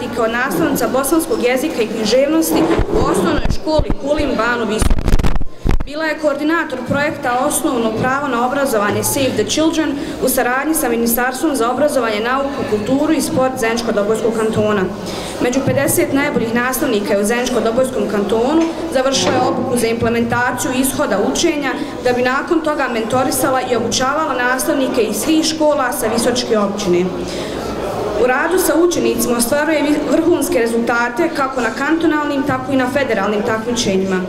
radi kao nastavnica bosanskog jezika i književnosti u osnovnoj školi Kulim Banu Visu. Bila je koordinator projekta Osnovno pravo na obrazovanje Save the Children u saradnji sa Ministarstvom za obrazovanje, nauku, kulturu i sport Zenčko-Dobojskog kantona. Među 50 najboljih nastavnika je u Zenčko-Dobojskom kantonu završila je obuku za implementaciju ishoda učenja da bi nakon toga mentorisala i obučavala nastavnike iz svih škola sa visočke općine. U radu sa učenicima ostvaruje vrhunske rezultate kako na kantonalnim, tako i na federalnim takmičenjima.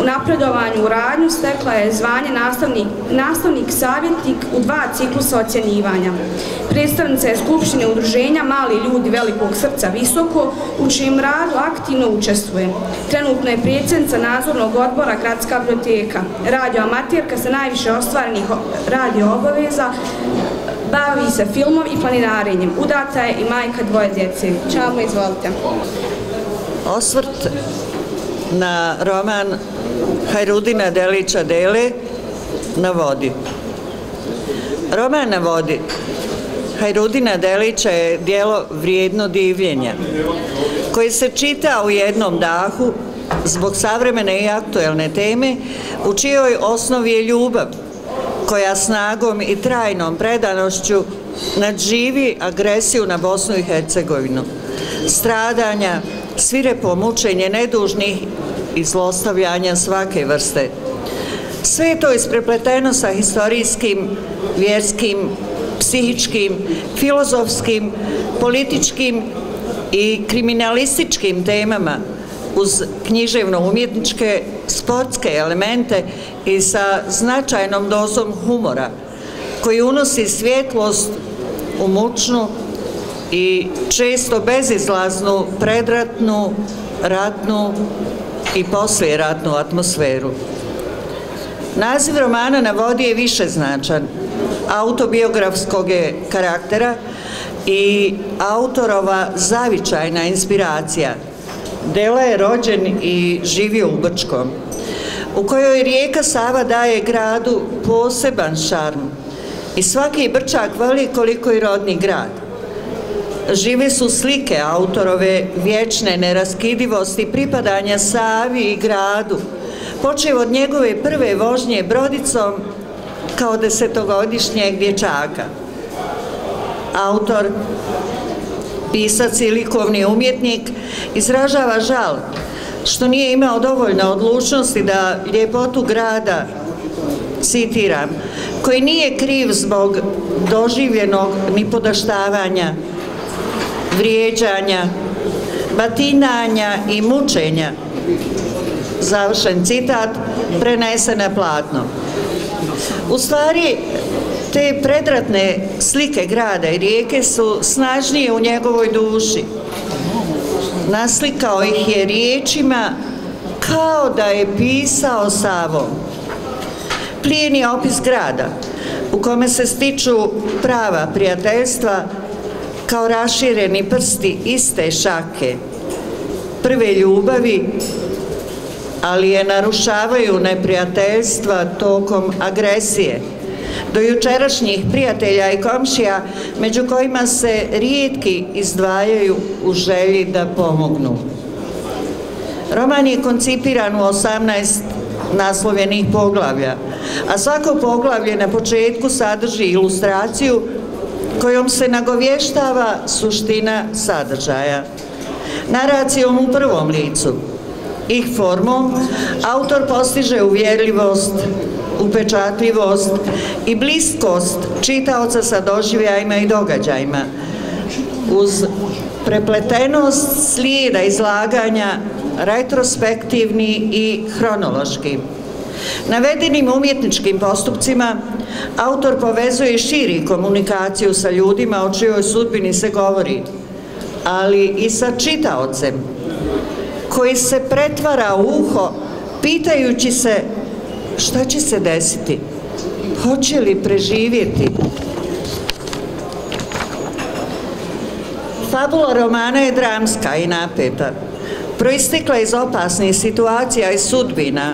U napredovanju u radnju stekla je zvanje nastavnik, nastavnik savjetnik u dva ciklusa ocjenjivanja. Predstavnica je Skupštine udruženja Mali ljudi velikog srca Visoko, u čijem radu aktivno učestvuje. Trenutno je predsjednica nadzornog odbora Gradska biblioteka, radio amaterka sa najviše ostvarenih radio obaveza, bavi se filmom i planinarenjem. Udata je i majka dvoje djece. Čao, izvolite. Osvrt na roman Hajrudina Delića Dele na vodi. Roman na vodi Hajrudina Delića je dijelo vrijedno divljenja koje se čita u jednom dahu zbog savremene i aktuelne teme u čijoj osnovi je ljubav koja snagom i trajnom predanošću nadživi agresiju na Bosnu i Hercegovinu. Stradanja, svirepo mučenje nedužnih i zlostavljanja svake vrste. Sve je to isprepleteno sa historijskim, vjerskim, psihičkim, filozofskim, političkim i kriminalističkim temama uz književno-umjetničke sportske elemente i sa značajnom dozom humora koji unosi svjetlost u mučnu i često bezizlaznu predratnu, ratnu i poslijeratnu atmosferu. Naziv romana na vodi je više značan, autobiografskog je karaktera i autorova zavičajna inspiracija. Dela je rođen i živio u Brčkom u kojoj rijeka Sava daje gradu poseban šarm i svaki brčak voli koliko i rodni grad. Žive su slike autorove vječne neraskidivosti pripadanja Savi i gradu, počeo od njegove prve vožnje brodicom kao desetogodišnjeg dječaka. Autor, pisac i likovni umjetnik izražava žal što nije imao dovoljno odlučnosti da ljepotu grada, citiram, koji nije kriv zbog doživljenog nipodaštavanja, vrijeđanja, batinanja i mučenja, završen citat, prenese na platno. U stvari, te predratne slike grada i rijeke su snažnije u njegovoj duši, naslikao ih je riječima kao da je pisao Savom. Plijen je opis grada u kome se stiču prava prijateljstva kao rašireni prsti iste šake, prve ljubavi, ali je narušavaju neprijateljstva tokom agresije do jučerašnjih prijatelja i komšija, među kojima se rijetki izdvajaju u želji da pomognu. Roman je koncipiran u 18 naslovljenih poglavlja, a svako poglavlje na početku sadrži ilustraciju kojom se nagovještava suština sadržaja. Naracijom u prvom licu, ih formom, autor postiže uvjerljivost, upečatljivost i bliskost čitaoca sa doživljajima i događajima, uz prepletenost slijeda izlaganja retrospektivni i hronološki. Navedenim umjetničkim postupcima autor povezuje širi komunikaciju sa ljudima o čijoj sudbini se govori, ali i sa čitaocem, koji se pretvara u uho pitajući se šta će se desiti, hoće li preživjeti. Fabula romana je dramska i napeta, proistekla iz opasnih situacija i sudbina,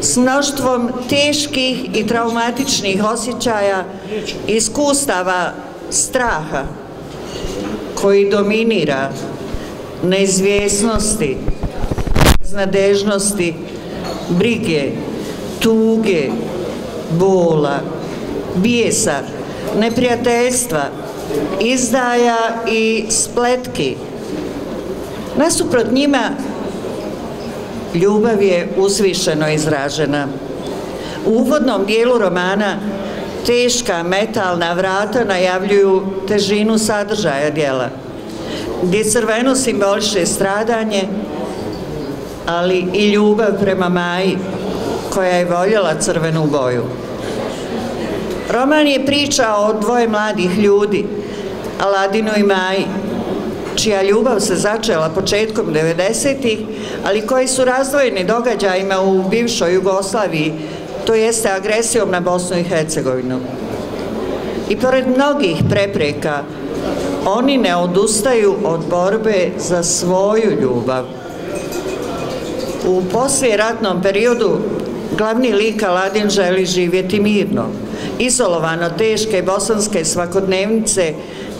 s mnoštvom teških i traumatičnih osjećaja, iskustava straha, koji dominira neizvjesnosti, znadežnosti, brige, tuge, bola, bijesa, neprijateljstva, izdaja i spletki. Nasuprot njima ljubav je uzvišeno izražena. U uvodnom dijelu romana teška metalna vrata najavljuju težinu sadržaja dijela, gdje crveno simboliše stradanje, ali i ljubav prema Maji, koja je voljela crvenu boju. Roman je priča o dvoje mladih ljudi, Aladinu i Maji, čija ljubav se začela početkom 90-ih, ali koji su razdvojeni događajima u bivšoj Jugoslaviji, to jeste agresijom na Bosnu i Hercegovinu. I pored mnogih prepreka, oni ne odustaju od borbe za svoju ljubav. U poslije ratnom periodu glavni lik Aladin želi živjeti mirno, izolovano teške bosanske svakodnevnice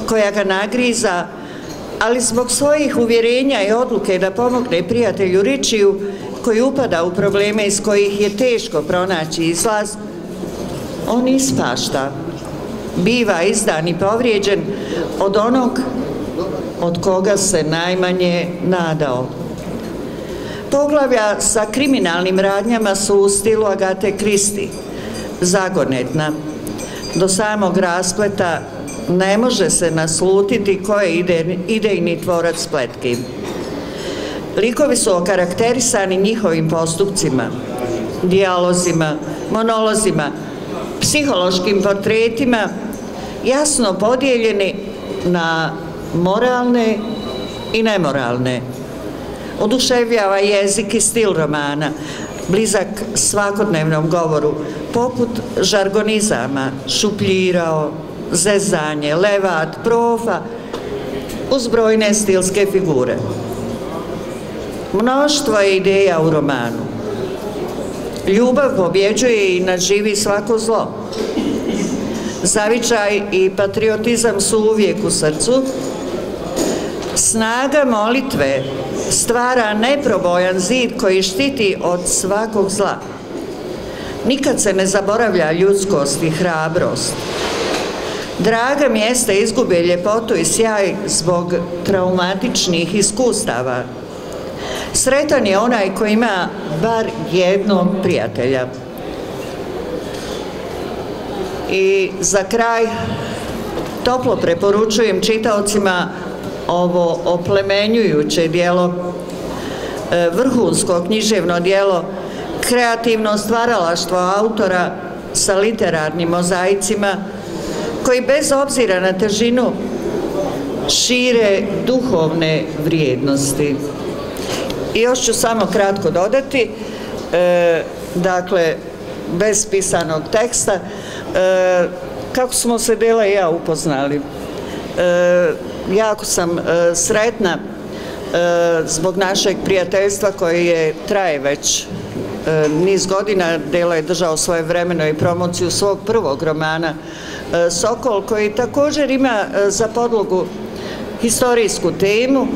koja ga nagriza, ali zbog svojih uvjerenja i odluke da pomogne prijatelju Ričiju, koji upada u probleme iz kojih je teško pronaći izlaz, on ispašta, biva izdan i povrijeđen od onog od koga se najmanje nadao. Poglavlja sa kriminalnim radnjama su u stilu Agate Kristi, zagonetna. Do samog raspleta ne može se naslutiti ko je idejni tvorac spletki. Likovi su okarakterisani njihovim postupcima, dijalozima, monolozima, psihološkim portretima, jasno podijeljeni na moralne i nemoralne. Oduševljava jezik i stil romana, blizak svakodnevnom govoru, poput žargonizama, šupljirao, zezanje, levat, profa, uz brojne stilske figure. Mnoštvo je ideja u romanu. Ljubav pobjeđuje i nadživi svako zlo. Zavičaj i patriotizam su uvijek u srcu. Snaga molitve stvara neprobojan zid koji štiti od svakog zla. Nikad se ne zaboravlja ljudskost i hrabrost. Draga mjesta izgube ljepotu i sjaj zbog traumatičnih iskustava. Sretan je onaj koji ima bar jednog prijatelja. I za kraj toplo preporučujem čitaocima ovo oplemenjujuće dijelo, e, vrhunsko književno dijelo, kreativno stvaralaštvo autora sa literarnim mozaicima, koji bez obzira na težinu šire duhovne vrijednosti. I još ću samo kratko dodati, e, dakle, bez pisanog teksta, e, kako smo se Dela i ja upoznali. E, jako sam e, sretna e, zbog našeg prijateljstva koje je traje već e, niz godina. Dela je držao svoje vremeno i promociju svog prvog romana Sokol, koji također ima za podlogu historijsku temu,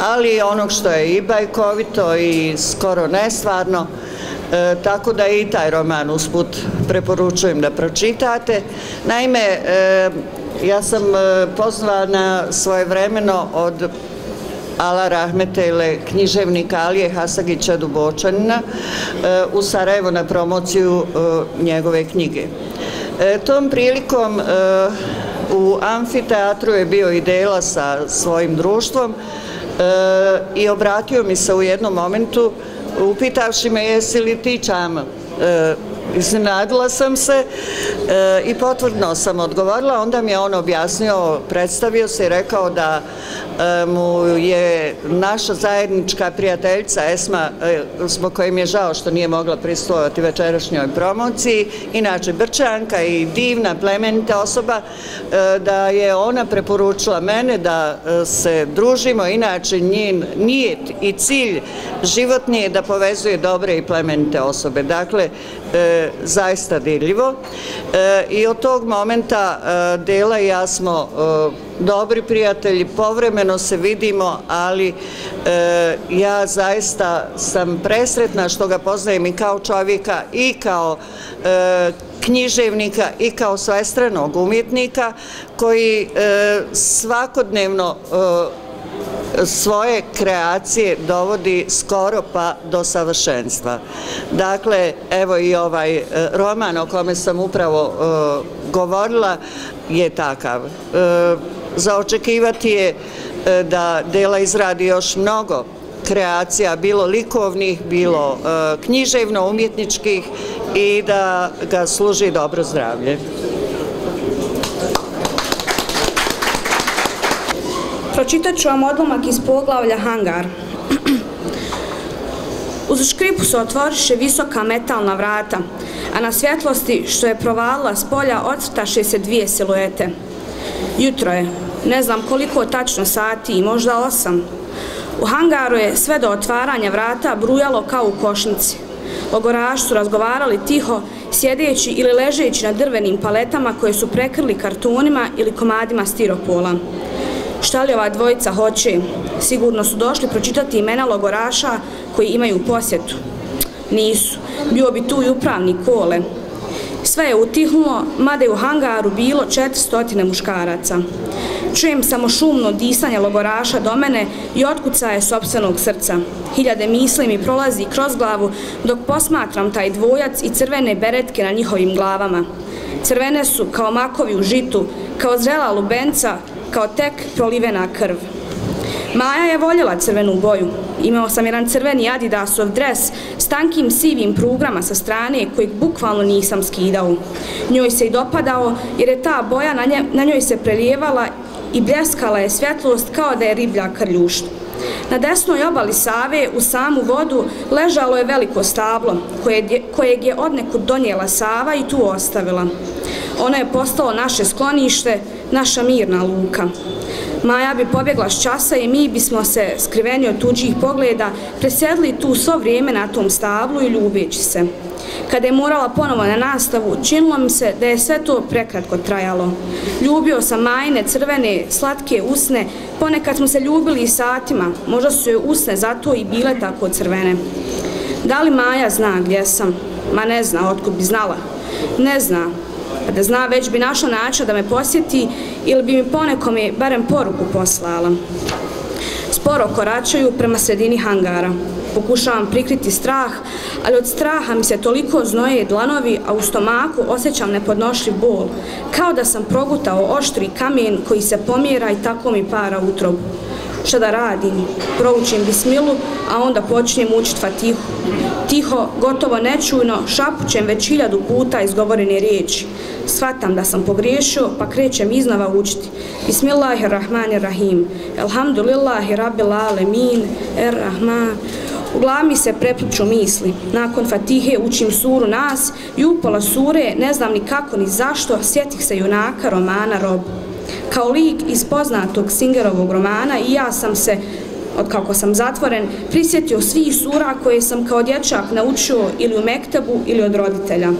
ali onog što je i bajkovito i skoro nestvarno, e, tako da i taj roman usput preporučujem da pročitate. Naime, e, ja sam e, pozvana svoje vremeno od Ala Rahmetele, književnika Alije Hasagića Dubočanina e, u Sarajevo na promociju e, njegove knjige. Tom prilikom u amfiteatru je bio i dela sa svojim društvom i obratio mi se u jednom momentu upitavši me jesi li ti čama iznenadila sam se e, i potvrdno sam odgovorila, onda mi je on objasnio, predstavio se i rekao da e, mu je naša zajednička prijateljica Esma, e, zbog kojim je žao što nije mogla pristojati večerašnjoj promociji, inače Brčanka i divna, plemenita osoba, e, da je ona preporučila mene da e, se družimo, inače njen nijet i cilj životni je da povezuje dobre i plemenite osobe. Dakle, E, zaista dirljivo e, i od tog momenta e, Dela i ja smo e, dobri prijatelji, povremeno se vidimo, ali e, ja zaista sam presretna što ga poznajem i kao čovjeka i kao književnika i kao svestranog umjetnika koji svakodnevno svoje kreacije dovodi skoro pa do savršenstva. Dakle, evo i ovaj e, roman o kome sam upravo e, govorila je takav. E, Zaočekivati je da Dela izradi još mnogo kreacija, bilo likovnih, bilo književno-umjetničkih i da ga služi dobro zdravlje. Pročitat ću vam odlomak iz poglavlja Hangar. Uz škripu se otvoriše visoka metalna vrata, a na svjetlosti što je provalila s polja odcrtaše se dvije siluete. Jutro je, ne znam koliko tačno sati možda osam. U hangaru je sve do otvaranja vrata brujalo kao u košnici. Logoraš su razgovarali tiho, sjedeći ili ležeći na drvenim paletama koje su prekrili kartonima ili komadima stiropola. Šta li ova dvojica hoće? Sigurno su došli pročitati imena logoraša koji imaju posjetu. Nisu. Bio bi tu i upravni kole. Sve je utihnulo, mada je u hangaru bilo 400 muškaraca. Čujem samo šumno disanje logoraša do mene i otkucaje sobstvenog srca. Hiljade misli mi prolazi kroz glavu dok posmatram taj dvojac i crvene beretke na njihovim glavama. Crvene su kao makovi u žitu, kao zrela lubenca, kao tek prolivena krv. Maja je voljela crvenu boju. Imao sam jedan crveni adidasov dres s tankim sivim prugrama sa strane kojeg bukvalno nisam skidao. Njoj se i dopadao jer je ta boja na, nje, na njoj se prelijevala i bljeskala je svjetlost kao da je riblja krljušt. Na desnoj obali Save u samu vodu ležalo je veliko stablo kojeg je odnekud donijela Sava i tu ostavila. Ono je postalo naše sklonište, naša mirna luka. Maja bi pobjegla s časa i mi bismo se, skriveni od tuđih pogleda, presedli tu svo vrijeme na tom stablu i ljubeći se. Kada je morala ponovo na nastavu, činilo mi se da je sve to prekratko trajalo. Ljubio sam majne, crvene, slatke usne, ponekad smo se ljubili i satima, možda su joj usne zato i bile tako crvene. Da li Maja zna gdje sam? Ma ne zna, otkud bi znala. Ne zna, da zna, već bi našla način da me posjeti ili bi mi ponekome barem poruku poslala. Sporo koračaju prema sredini hangara. Pokušavam prikriti strah, ali od straha mi se toliko znoje dlanovi, a u stomaku osjećam nepodnošljiv bol, kao da sam progutao oštri kamen koji se pomjera i tako mi para utrobu šta da radim, proučim bismilu, a onda počnem učit fatihu. Tiho, gotovo nečujno, šapućem već hiljadu puta izgovorene riječi. Svatam da sam pogriješio, pa krećem iznova učiti. Bismillahirrahmanirrahim. Elhamdulillahi rabbil alemin. Errahman. U glavi se prepliču misli. Nakon Fatihe učim suru nas i upola sure, ne znam ni kako ni zašto, sjetih se junaka romana Robu kao lik iz poznatog Singerovog romana i ja sam se, od kako sam zatvoren, prisjetio svih sura koje sam kao dječak naučio ili u mektebu ili od roditelja.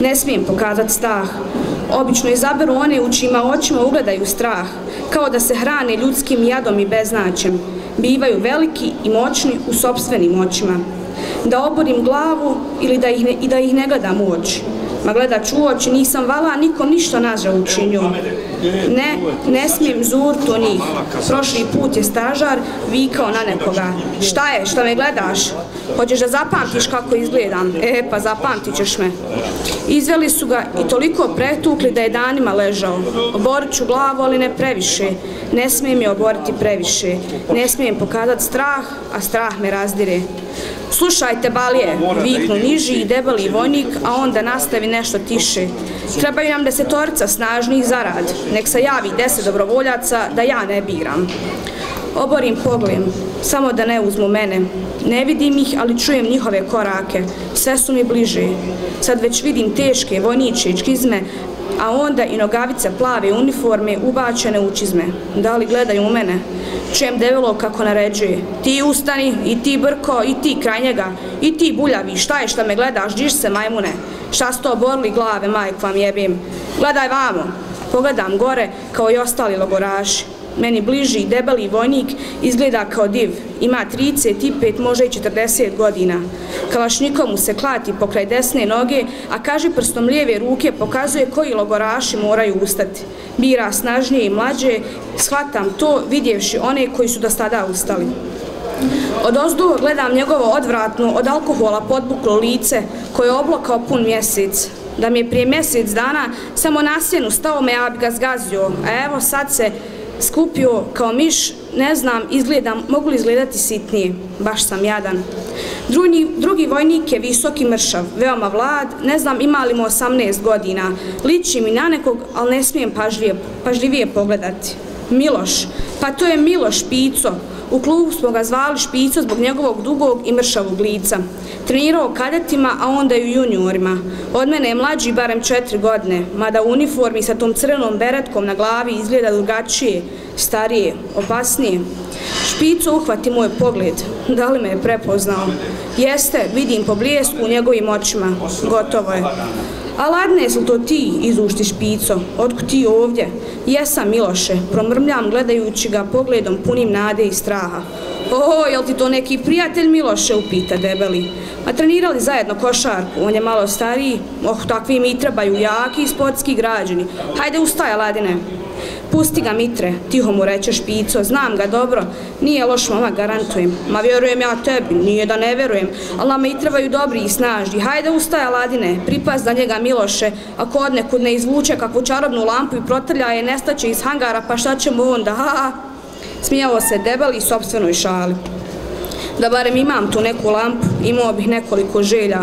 Ne smijem pokazati strah. Obično izaberu one u čima očima ugledaju strah, kao da se hrane ljudskim jadom i beznačem. Bivaju veliki i moćni u sobstvenim očima. Da oborim glavu ili da ih ne, i da ih ne gledam u oči Ma gledač u oči, nisam vala nikom ništa naža učinio. Ne, ne smijem zurt u njih. Prošli put je stažar vikao na nekoga. Šta je, šta me gledaš? Hoćeš da zapamtiš kako izgledam? E, pa zapamtit ćeš me. Izveli su ga i toliko pretukli da je danima ležao. Oborit ću glavu, ali ne previše. Ne smijem je oboriti previše. Ne smijem pokazati strah, a strah me razdire. Slušajte, Balije, viknu niži i debeli vojnik, a onda nastavi nešto tiše. Trebaju nam desetorica snažnih zarad. Nek se javi deset dobrovoljaca da ja ne biram. Oborim pogled, samo da ne uzmu mene. Ne vidim ih, ali čujem njihove korake. Sve su mi bliže. Sad već vidim teške vojniče i čkizme, a onda i nogavice plave uniforme ubačene u čizme. Da li gledaju u mene? Čujem develo kako naređuje. Ti ustani, i ti brko, i ti kraj njega, i ti buljavi, šta je šta me gledaš, diš se majmune. Šta ste oborili glave, majk vam jebim. Gledaj vamo. Pogledam gore kao i ostali logoraši meni bliži debeli vojnik, izgleda kao div. Ima 35, može i 40 godina. Kalašnikom mu se klati pokraj desne noge, a kaže prstom lijeve ruke pokazuje koji logoraši moraju ustati. Bira snažnije i mlađe, shvatam to vidjevši one koji su do sada ustali. Od ozdu gledam njegovo odvratno od alkohola podbuklo lice koje je oblokao pun mjesec. Da mi je prije mjesec dana samo na sjenu stao me, ja bi ga zgazio. A evo sad se skupio kao miš, ne znam, izgledam, mogu li izgledati sitnije, baš sam jadan. Drugi, drugi vojnik je visoki mršav, veoma vlad, ne znam ima li mu 18 godina, liči mi na nekog, ali ne smijem pažljivije, pažljivije pogledati. Miloš, pa to je Miloš Pico, U klubu smo ga zvali Špico zbog njegovog dugog i mršavog lica. Trenirao kadetima, a onda i u juniorima. Od mene je mlađi barem četiri godine, mada u uniformi sa tom crvenom beretkom na glavi izgleda drugačije, starije, opasnije. Špico uhvati moj pogled. Da li me je prepoznao? Jeste, vidim po blijesku u njegovim očima. Gotovo je. Aladne, ladne su to ti, izušti špico, otkud ti ovdje? Jesam, Miloše, promrmljam gledajući ga pogledom punim nade i straha. O, jel ti to neki prijatelj Miloše, upita debeli. A trenirali zajedno košarku, on je malo stariji, oh, takvi mi trebaju, jaki sportski građani. Hajde, ustaj, Aladine. Pusti ga, Mitre, tiho mu reče špico, znam ga dobro, nije loš mama, garantujem. Ma vjerujem ja tebi, nije da ne vjerujem, ali nama i trebaju dobri i snažni. Hajde ustaj, Aladine, pripaz za njega Miloše, ako od nekud ne izvuče kakvu čarobnu lampu i protrlja je, nestaće iz hangara, pa šta ćemo onda, ha, ha. Smijao se debeli sobstvenoj šali da barem imam tu neku lampu, imao bih nekoliko želja.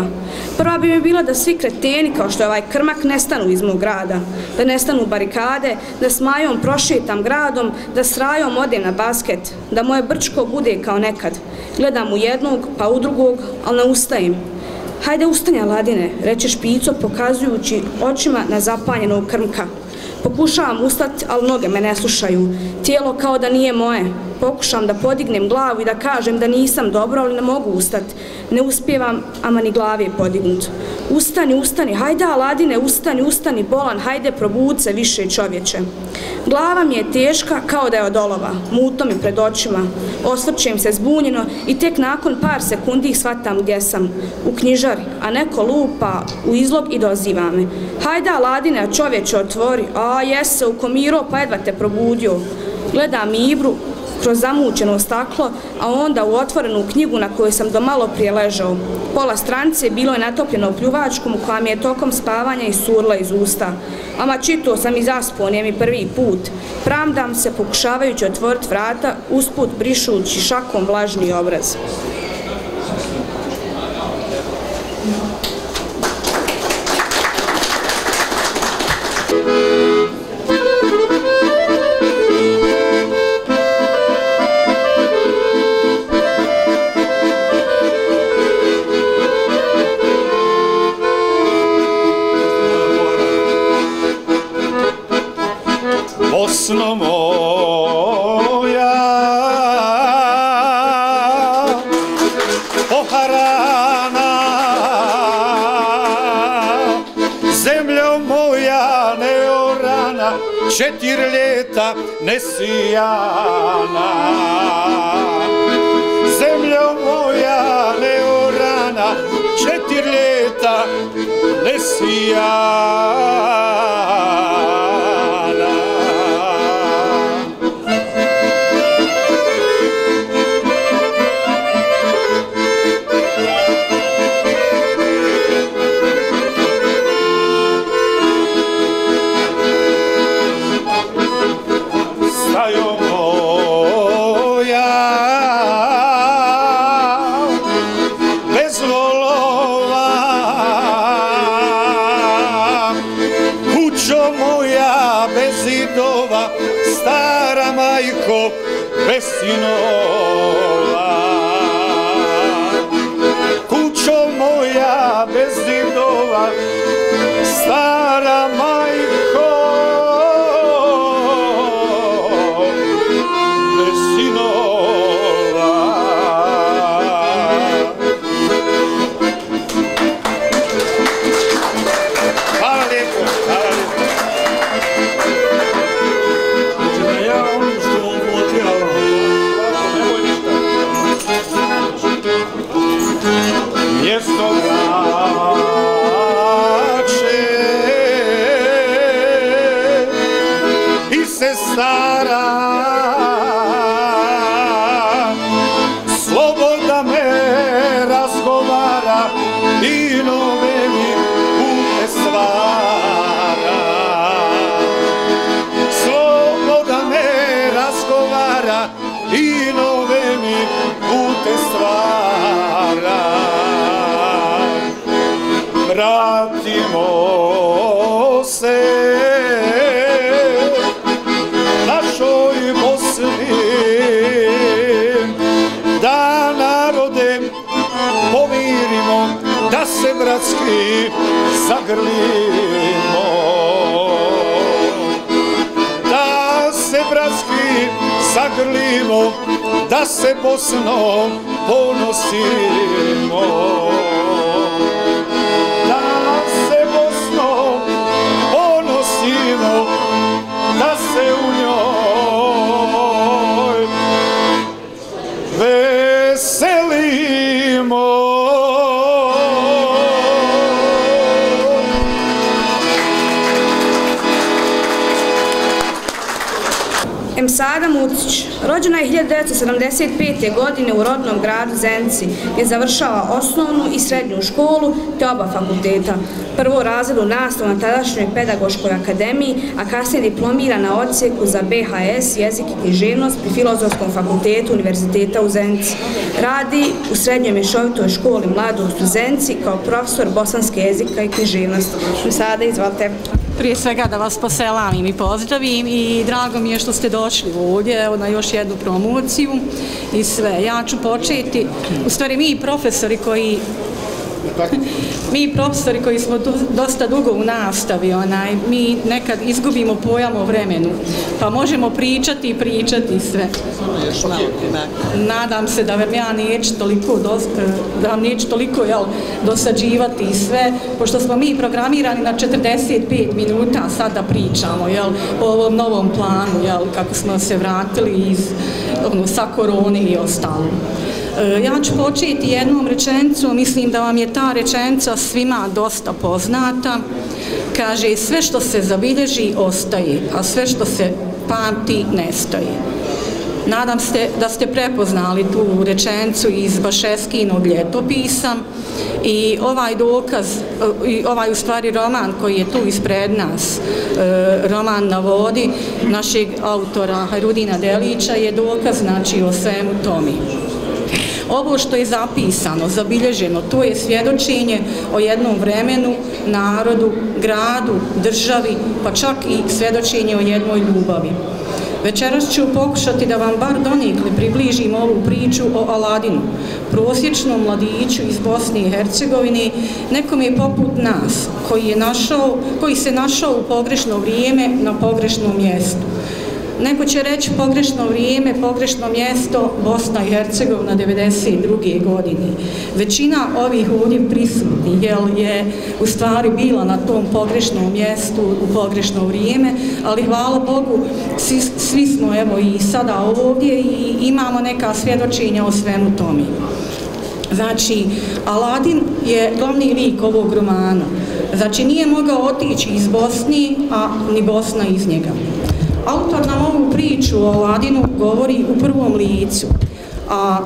Prva bi mi bila da svi kreteni, kao što je ovaj krmak, nestanu iz mog grada, da nestanu barikade, da s majom prošetam gradom, da s rajom odem na basket, da moje brčko bude kao nekad. Gledam u jednog, pa u drugog, ali ne ustajem. Hajde ustani, Aladine, reče špico, pokazujući očima na zapanjenog krmka. Pokušavam ustati, ali noge me ne slušaju. Tijelo kao da nije moje. Pokušam da podignem glavu i da kažem da nisam dobro, ali ne mogu ustati. Ne uspijevam, ama ni glavi je podignut. Ustani, ustani, hajde Aladine, ustani, ustani, bolan, hajde probud se više čovječe. Glava mi je teška kao da je od olova, muto mi pred očima. Osvrćem se zbunjeno i tek nakon par sekundi shvatam gdje sam. U knjižari, a neko lupa u izlog i doziva me. Hajde Aladine, čovječe, otvori. A jese, u komiro, pa jedva te probudio. Gledam Ibru, kroz zamućeno staklo, a onda u otvorenu knjigu na kojoj sam do malo prije ležao. Pola strance bilo je natopljeno pljuvačkom koja mi je tokom spavanja i surla iz usta. Ama čito sam i zaspo, nije mi prvi put. Pramdam se pokušavajući otvoriti vrata, usput brišući šakom vlažni obraz. Neorana četir ljeta nesijana. Zemljo moja neorana četir ljeta nesijana. Yes, Emsada rođena je 1975. godine u rodnom gradu Zenci, gdje završava osnovnu i srednju školu te oba fakulteta. Prvo razredu nastavu na tadašnjoj pedagoškoj akademiji, a kasnije diplomira na odsjeku za BHS, jezik i književnost pri Filozofskom fakultetu Univerziteta u Zenci. Radi u srednjoj mešovitoj školi mladost u Zenci kao profesor bosanske jezika i književnosti. Sada izvalite. Prije svega da vas poselamim i pozdravim i drago mi je što ste došli ovdje na još jednu promociju i sve. Ja ću početi, u stvari mi profesori koji Mi profesori koji smo do- dosta dugo u nastavi, onaj, mi nekad izgubimo pojam o vremenu, pa možemo pričati i pričati sve. Nadam se da vam ja neću toliko, dos, eh, da vam neću toliko jel, dosađivati i sve, pošto smo mi programirani na 45 minuta, sad da pričamo jel, o ovom novom planu, jel, kako smo se vratili iz, ono, sa korone i ostalo. E, Ja ću početi jednom rečenicom, mislim da vam je ta rečenica svima dosta poznata. Kaže, sve što se zabilježi ostaje, a sve što se pamti nestaje. Nadam se da ste prepoznali tu rečenicu iz Bašeskinog ljetopisa i ovaj dokaz, e, i ovaj u stvari roman koji je tu ispred nas, e, roman na vodi našeg autora Harudina Delića je dokaz znači o svemu tomi. Ovo što je zapisano, zabilježeno, to je svjedočenje o jednom vremenu, narodu, gradu, državi, pa čak i svjedočenje o jednoj ljubavi. Večeras ću pokušati da vam bar donikli približim ovu priču o Aladinu, prosječnom mladiću iz Bosne i Hercegovine, nekom je poput nas, koji, je našao, koji se našao u pogrešno vrijeme na pogrešnom mjestu. Neko će reći pogrešno vrijeme, pogrešno mjesto Bosna i Hercegovina 92. godine. Većina ovih ovdje prisutnih jel, je u stvari bila na tom pogrešnom mjestu u pogrešno vrijeme, ali hvala Bogu svi, svi smo evo i sada ovdje i imamo neka svjedočenja o svemu tome. Znači, Aladin je glavni lik ovog romana. Znači nije mogao otići iz Bosni, a ni Bosna iz njega. Autor nam ovu priču o Aladinu govori u prvom licu, a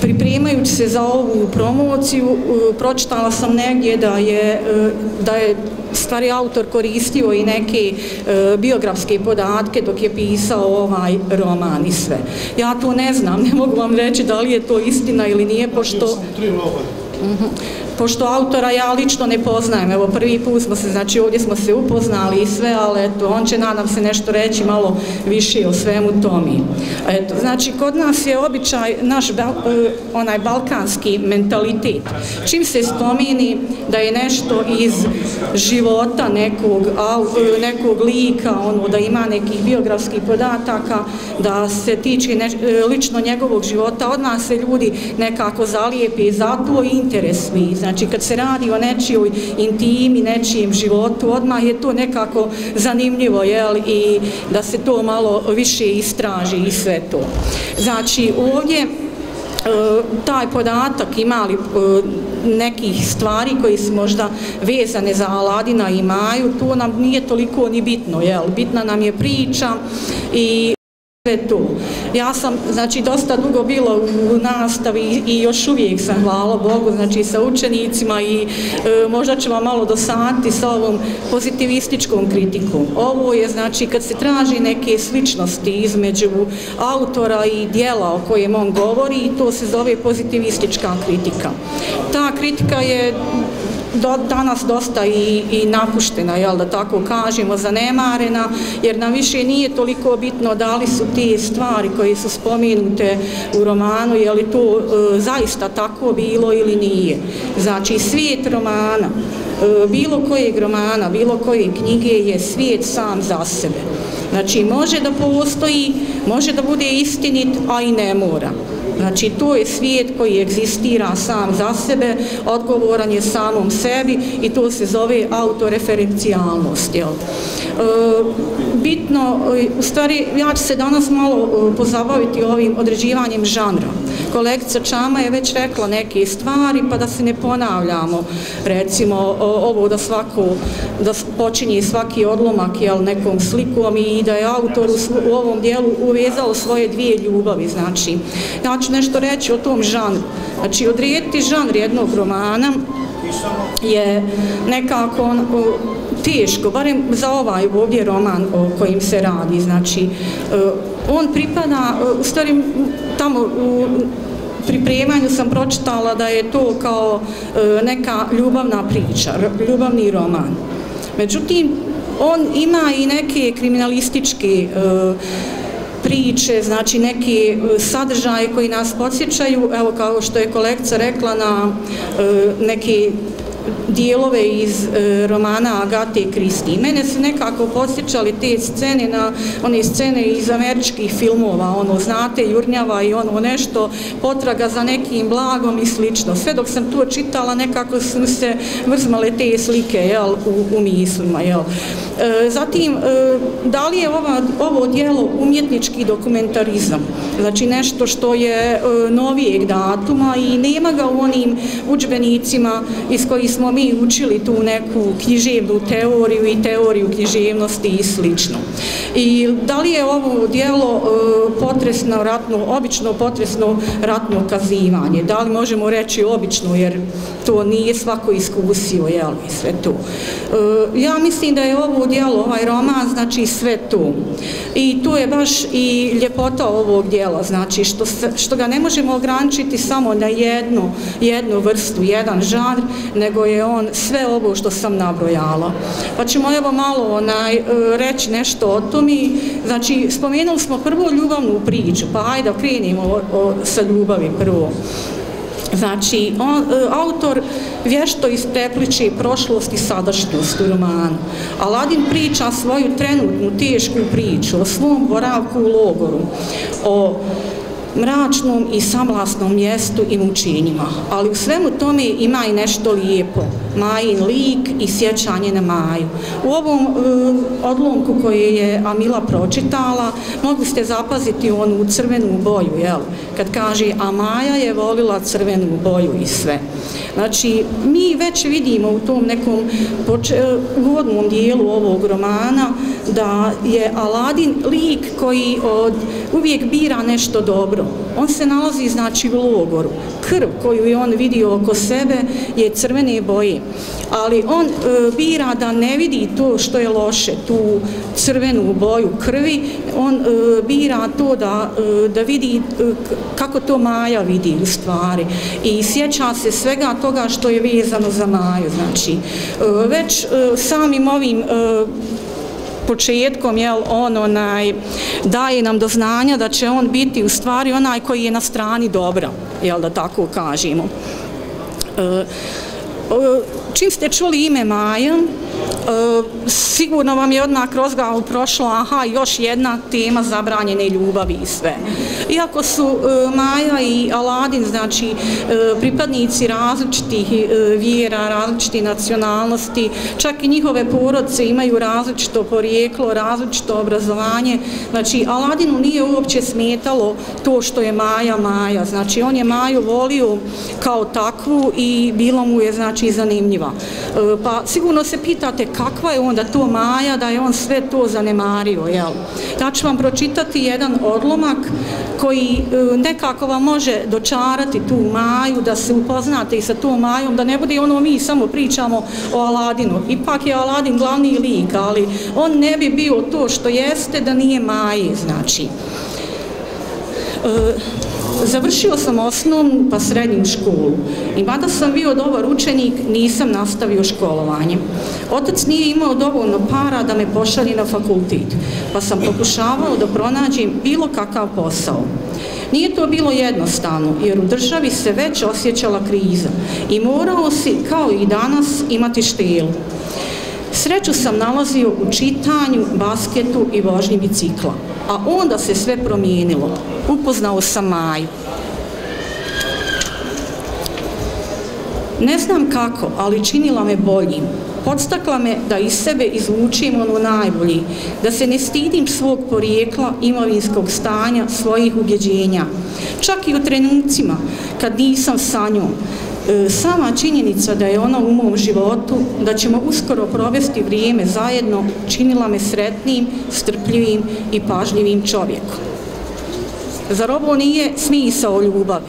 pripremajući se za ovu promociju, pročitala sam negdje da je, e, da je stvari autor koristio i neke e, biografske podatke dok je pisao ovaj roman i sve. Ja to ne znam, ne mogu vam reći da li je to istina ili nije, pošto... Uh -huh pošto autora ja lično ne poznajem, evo prvi put smo se, znači ovdje smo se upoznali i sve, ali eto, on će nadam se nešto reći malo više o svemu tomi. Eto, znači, kod nas je običaj, naš bel, onaj balkanski mentalitet. Čim se spomini da je nešto iz života nekog, e, nekog lika, ono, da ima nekih biografskih podataka, da se tiče ne, e, lično njegovog života, od nas se ljudi nekako zalijepi i zato interes mi, znači, Znači, kad se radi o nečijoj intimi, nečijem životu, odmah je to nekako zanimljivo, jel, i da se to malo više istraži i sve to. Znači, ovdje e, taj podatak imali e, nekih stvari koji su možda vezane za Aladina i Maju, to nam nije toliko ni bitno, jel? Bitna nam je priča i sve to. Ja sam, znači, dosta dugo bila u nastavi i još uvijek sam, hvala Bogu, znači, sa učenicima i e, možda ću vam malo dosaditi sa ovom pozitivističkom kritikom. Ovo je, znači, kad se traži neke sličnosti između autora i dijela o kojem on govori, to se zove pozitivistička kritika. Ta kritika je do, danas dosta i, i napuštena, jel, da tako kažemo, zanemarena, jer nam više nije toliko bitno da li su te stvari koje su spomenute u romanu, je li to e, zaista tako bilo ili nije. Znači, svijet romana, e, bilo kojeg romana, bilo koje knjige je svijet sam za sebe. Znači, može da postoji, može da bude istinit, a i ne mora. Znači, to je svijet koji egzistira sam za sebe, odgovoran je samom sebi i to se zove autoreferencijalnost. Jel? E, bitno, u stvari, ja ću se danas malo e, pozabaviti ovim određivanjem žanra. Kolegica Čama je već rekla neke stvari, pa da se ne ponavljamo, recimo, ovo da svako, da počinje svaki odlomak jel, nekom slikom i da je autor u, u ovom dijelu uvezao svoje dvije ljubavi, znači. Ja ću nešto reći o tom žanru. Znači, odrijediti žanr jednog romana je nekako on, o, teško, barem za ovaj ovdje roman o kojim se radi, znači, o, on pripada, e, u stvari, tamo u pripremanju sam pročitala da je to kao e, neka ljubavna priča, ljubavni roman. Međutim, on ima i neke kriminalističke e, priče, znači neki sadržaje koji nas podsjećaju, evo kao što je kolekcija rekla na e, neki dijelove iz e, romana Agate Kristi. Mene su nekako posjećali te scene na one scene iz američkih filmova, ono, znate, Jurnjava i ono nešto, potraga za nekim blagom i slično. Sve dok sam to čitala, nekako su se vrzmale te slike, jel, u, u mislima, jel. E, zatim, e, da li je ova, ovo dijelo umjetnički dokumentarizam? Znači, nešto što je e, novijeg datuma i nema ga u onim učbenicima iz kojih smo mi učili tu neku književnu teoriju i teoriju književnosti i slično. I da li je ovo dijelo e, potresno ratno, obično potresno ratno kazivanje? Da li možemo reći obično, jer to nije svako iskusio, jel, i sve to. E, ja mislim da je ovo dijelo, ovaj roman, znači sve to. I tu je baš i ljepota ovog dijela, znači što, što ga ne možemo ograničiti samo na jednu, jednu vrstu, jedan žanr, nego je on sve ovo što sam nabrojala. Pa ćemo evo malo onaj, e, reći nešto o tome. Znači, spomenuli smo prvo ljubavnu priču, pa ajde krenimo o, o, sa ljubavi prvo. Znači, on, e, autor vješto isprepliče prošlost i sadašnjost u romanu. Aladin priča svoju trenutnu tešku priču o svom boravku u logoru, o mračnom i samlasnom mjestu i mučenjima. Ali u svemu tome ima i nešto lijepo. Majin lik i sjećanje na Maju. U ovom e, odlomku koji je Amila pročitala, mogli ste zapaziti onu crvenu boju, jel? Kad kaže, a Maja je volila crvenu boju i sve. Znači, mi već vidimo u tom nekom e, uvodnom dijelu ovog romana da je Aladin lik koji od, uvijek bira nešto dobro. On se nalazi, znači, u logoru. Krv koju je on vidio oko sebe je crvene boje. Ali on e, bira da ne vidi to što je loše, tu crvenu boju krvi. On e, bira to da, e, da vidi e, kako to Maja vidi u stvari. I sjeća se svega toga što je vezano za Maju. Znači, e, već e, samim ovim e, početkom jel, on onaj, daje nam do znanja da će on biti u stvari onaj koji je na strani dobra, jel, da tako kažemo. E, čim ste čuli ime Maja, E, sigurno vam je odmah kroz glavu prošlo, aha, još jedna tema zabranjene ljubavi i sve. Iako su e, Maja i Aladin, znači, e, pripadnici različitih vjera, različitih nacionalnosti, čak i njihove porodce imaju različito porijeklo, različito obrazovanje, znači, Aladinu nije uopće smetalo to što je Maja Maja, znači, on je Maju volio kao takvu i bilo mu je, znači, zanimljiva. Pa sigurno se pita pitate kakva je onda to Maja da je on sve to zanemario, jel? Ja ću vam pročitati jedan odlomak koji e, nekako vam može dočarati tu Maju, da se upoznate i sa tom Majom, da ne bude ono mi samo pričamo o Aladinu. Ipak je Aladin glavni lik, ali on ne bi bio to što jeste da nije Maje, znači. E, Završio sam osnovnu pa srednju školu i mada sam bio dobar učenik, nisam nastavio školovanje. Otac nije imao dovoljno para da me pošalje na fakultet, pa sam pokušavao da pronađem bilo kakav posao. Nije to bilo jednostavno, jer u državi se već osjećala kriza i morao si, kao i danas, imati štelu. Sreću sam nalazio u čitanju, basketu i vožnji bicikla. A onda se sve promijenilo. Upoznao sam Maju. Ne znam kako, ali činila me boljim. Podstakla me da iz sebe izvučim ono najbolji, da se ne stidim svog porijekla, imovinskog stanja, svojih ubjeđenja. Čak i u trenucima kad nisam sa njom, E, sama činjenica da je ona u mom životu, da ćemo uskoro provesti vrijeme zajedno, činila me sretnim, strpljivim i pažljivim čovjekom. Zar ovo nije smisao ljubavi?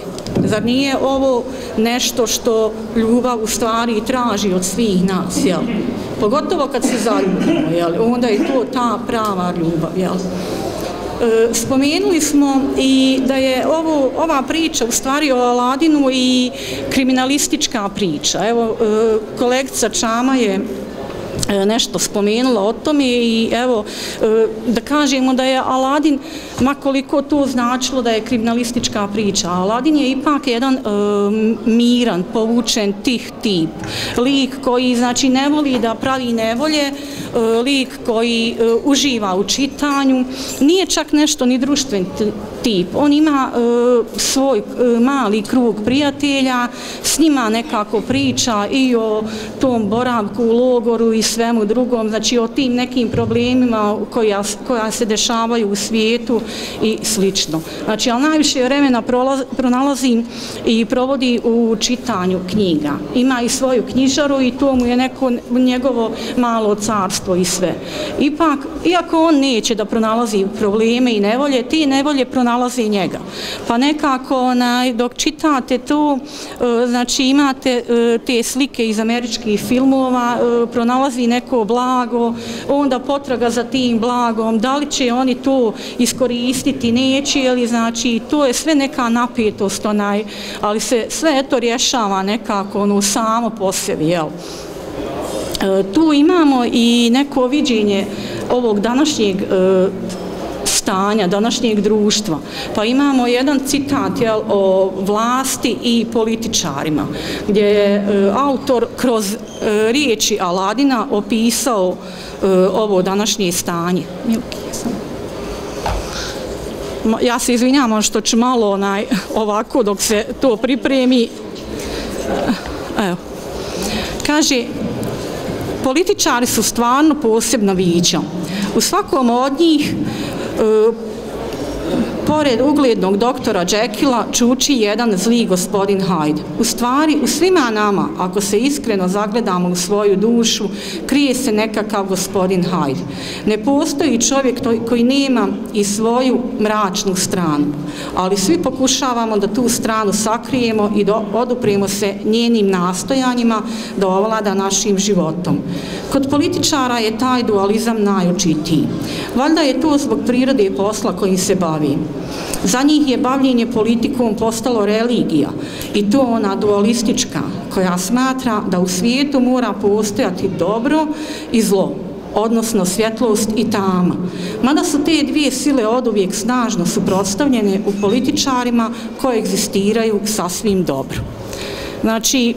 Zar nije ovo nešto što ljubav u stvari traži od svih nas, jel? Pogotovo kad se zaljubimo, jel? Onda je to ta prava ljubav, jel? E, spomenuli smo i da je ovo, ova priča u stvari o Aladinu i kriminalistička priča. Evo, kolekcija kolegica Čama je E, nešto spomenula o tome i evo e, da kažemo da je Aladin makoliko to značilo da je kriminalistička priča Aladin je ipak jedan e, miran, povučen tih tip. Lik koji znači ne voli da pravi nevolje lik koji uživa u čitanju nije čak nešto ni društven tip. On ima svoj mali krug prijatelja s njima nekako priča i o tom boravku u logoru i svemu drugom, znači o tim nekim problemima koja, koja se dešavaju u svijetu i slično. Znači, ali najviše vremena prolaz, pronalazim i provodi u čitanju knjiga. Ima i svoju knjižaru i to mu je neko njegovo malo carstvo i sve. Ipak, iako on neće da pronalazi probleme i nevolje, ti nevolje pronalazi njega. Pa nekako, onaj, dok čitate to, e, znači imate e, te slike iz američkih filmova, e, pronalazi nalazi neko blago, onda potraga za tim blagom, da li će oni to iskoristiti, neće, ili znači to je sve neka napetost, onaj, ali se sve to rješava nekako ono, samo po sebi, jel? E, tu imamo i neko viđenje ovog današnjeg e, stanja današnjeg društva. Pa imamo jedan citat jel, o vlasti i političarima, gdje je e, autor kroz e, riječi Aladina opisao e, ovo današnje stanje. Ja se izvinjam ono što ću malo onaj, ovako dok se to pripremi. E, evo. kaže, političari su stvarno posebno viđa. U svakom od njih e, pored uglednog doktora Džekila čuči jedan zli gospodin Hyde. U stvari, u svima nama, ako se iskreno zagledamo u svoju dušu, krije se nekakav gospodin Hyde. Ne postoji čovjek koji nema i svoju mračnu stranu, ali svi pokušavamo da tu stranu sakrijemo i da odupremo se njenim nastojanjima da ovlada našim životom. Kod političara je taj dualizam najočitiji. Valjda je to zbog prirode posla kojim se bavi. Za njih je bavljenje politikom postalo religija i to ona dualistička koja smatra da u svijetu mora postojati dobro i zlo, odnosno svjetlost i tama. Mada su te dvije sile od uvijek snažno suprotstavljene u političarima koje egzistiraju sasvim dobro. Znači,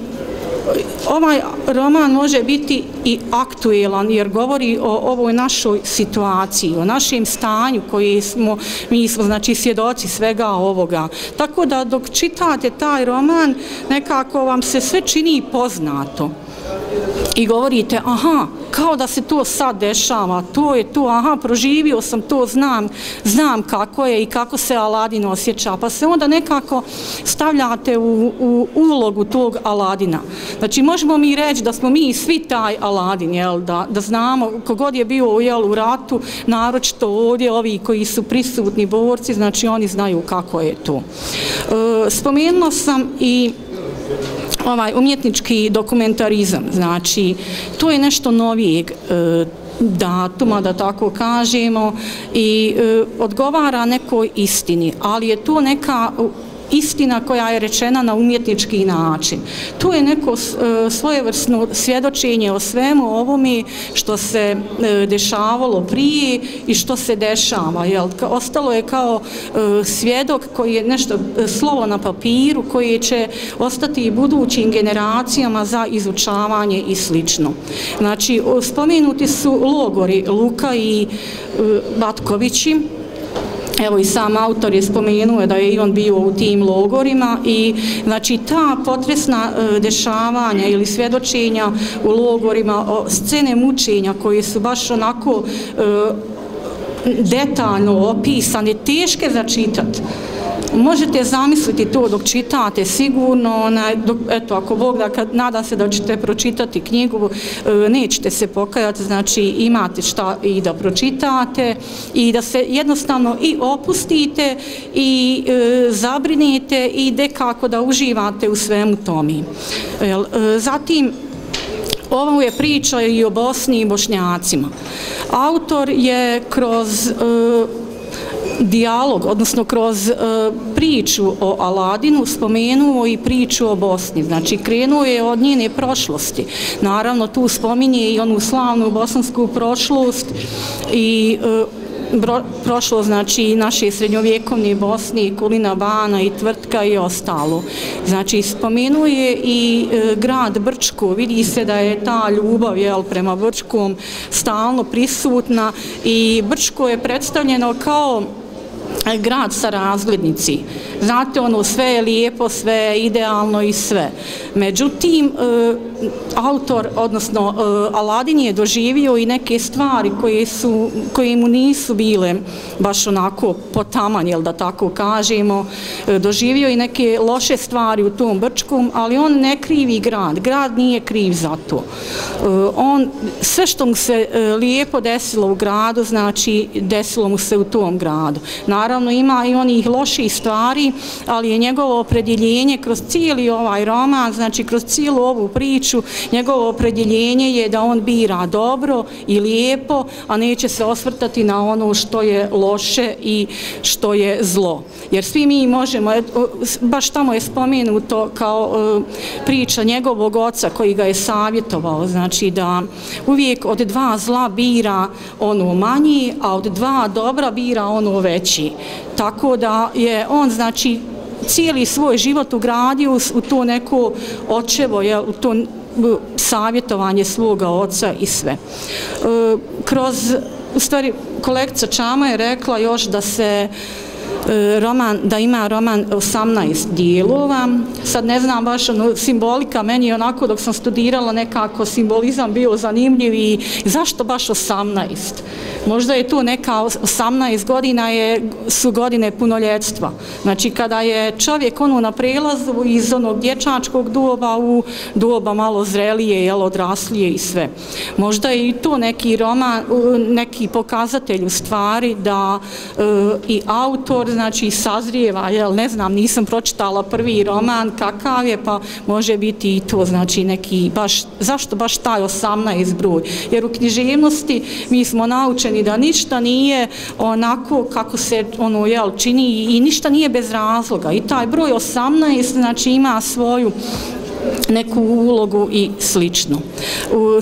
ovaj roman može biti i aktuelan jer govori o ovoj našoj situaciji, o našem stanju koji smo, mi smo znači svjedoci svega ovoga. Tako da dok čitate taj roman nekako vam se sve čini poznato i govorite, aha, kao da se to sad dešava, to je to, aha, proživio sam to, znam, znam kako je i kako se Aladin osjeća, pa se onda nekako stavljate u, u ulogu tog Aladina. Znači, možemo mi reći da smo mi svi taj Aladin, jel, da, da znamo, kogod je bio jel, u ratu, naročito ovdje, ovi koji su prisutni borci, znači oni znaju kako je to. E, spomenuo sam i ovaj umjetnički dokumentarizam, znači to je nešto novijeg e, datuma, da tako kažemo, i e, odgovara nekoj istini, ali je to neka istina koja je rečena na umjetnički način. Tu je neko e, svojevrsno svjedočenje o svemu ovome što se e, dešavalo prije i što se dešava. Jel? Ostalo je kao e, svjedok koji je nešto slovo na papiru koji će ostati i budućim generacijama za izučavanje i slično. Znači, spomenuti su logori Luka i Batkovići, Evo i sam autor je spomenuo da je i on bio u tim logorima i znači ta potresna e, dešavanja ili svjedočenja u logorima o scene mučenja koje su baš onako e, detaljno opisane, teške za čitati možete zamisliti to dok čitate sigurno onaj, dok, eto ako Bog da kad nada se da ćete pročitati knjigu e, nećete se pokajati znači imate šta i da pročitate i da se jednostavno i opustite i e, zabrinete i dekako da uživate u svemu tomi e, zatim Ovo je priča i o Bosni i Bošnjacima. Autor je kroz e, dijalog, odnosno kroz e, priču o Aladinu spomenuo i priču o Bosni. Znači, krenuo je od njene prošlosti. Naravno, tu spominje i onu slavnu bosansku prošlost i e, bro, prošlo znači naše srednjovjekovne Bosne, Kulina Bana i Tvrtka i ostalo. Znači spomenuje i e, grad Brčko, vidi se da je ta ljubav jel, prema Brčkom stalno prisutna i Brčko je predstavljeno kao E, grad sa razglednici. Znate, ono, sve je lijepo, sve je idealno i sve. Međutim, e, autor, odnosno e, Aladin je doživio i neke stvari koje, su, koje mu nisu bile baš onako potaman, jel da tako kažemo. E, doživio i neke loše stvari u tom Brčkom, ali on ne krivi grad. Grad nije kriv za to. E, on, sve što mu se lijepo desilo u gradu, znači desilo mu se u tom gradu. Naravno, ima i onih loših stvari, ali je njegovo opredjeljenje kroz cijeli ovaj roman, znači kroz cijelu ovu priču, njegovo opredjeljenje je da on bira dobro i lijepo, a neće se osvrtati na ono što je loše i što je zlo. Jer svi mi možemo, e, baš tamo je spomenuto kao e, priča njegovog oca koji ga je savjetovao, znači da uvijek od dva zla bira ono manji, a od dva dobra bira ono veći. Tako da je on, znači, cijeli svoj život ugradio u to neko očevo, je, u to savjetovanje svoga oca i sve. E, kroz, u stvari, kolekcija Čama je rekla još da se E, roman, da ima roman 18 dijelova. Sad ne znam baš ono, simbolika, meni je onako dok sam studirala nekako simbolizam bio zanimljiv i zašto baš 18? Možda je tu neka 18 godina je, su godine punoljetstva. Znači kada je čovjek ono na prelazu iz onog dječačkog doba u doba malo zrelije, jel, odraslije i sve. Možda je i to neki roman, neki pokazatelj u stvari da e, i autor znači sazrijeva, jel, ne znam, nisam pročitala prvi roman kakav je, pa može biti i to, znači neki baš, zašto baš taj 18 broj? Jer u književnosti mi smo naučeni da ništa nije onako kako se ono, jel, čini i ništa nije bez razloga. I taj broj 18 znači ima svoju neku ulogu i slično.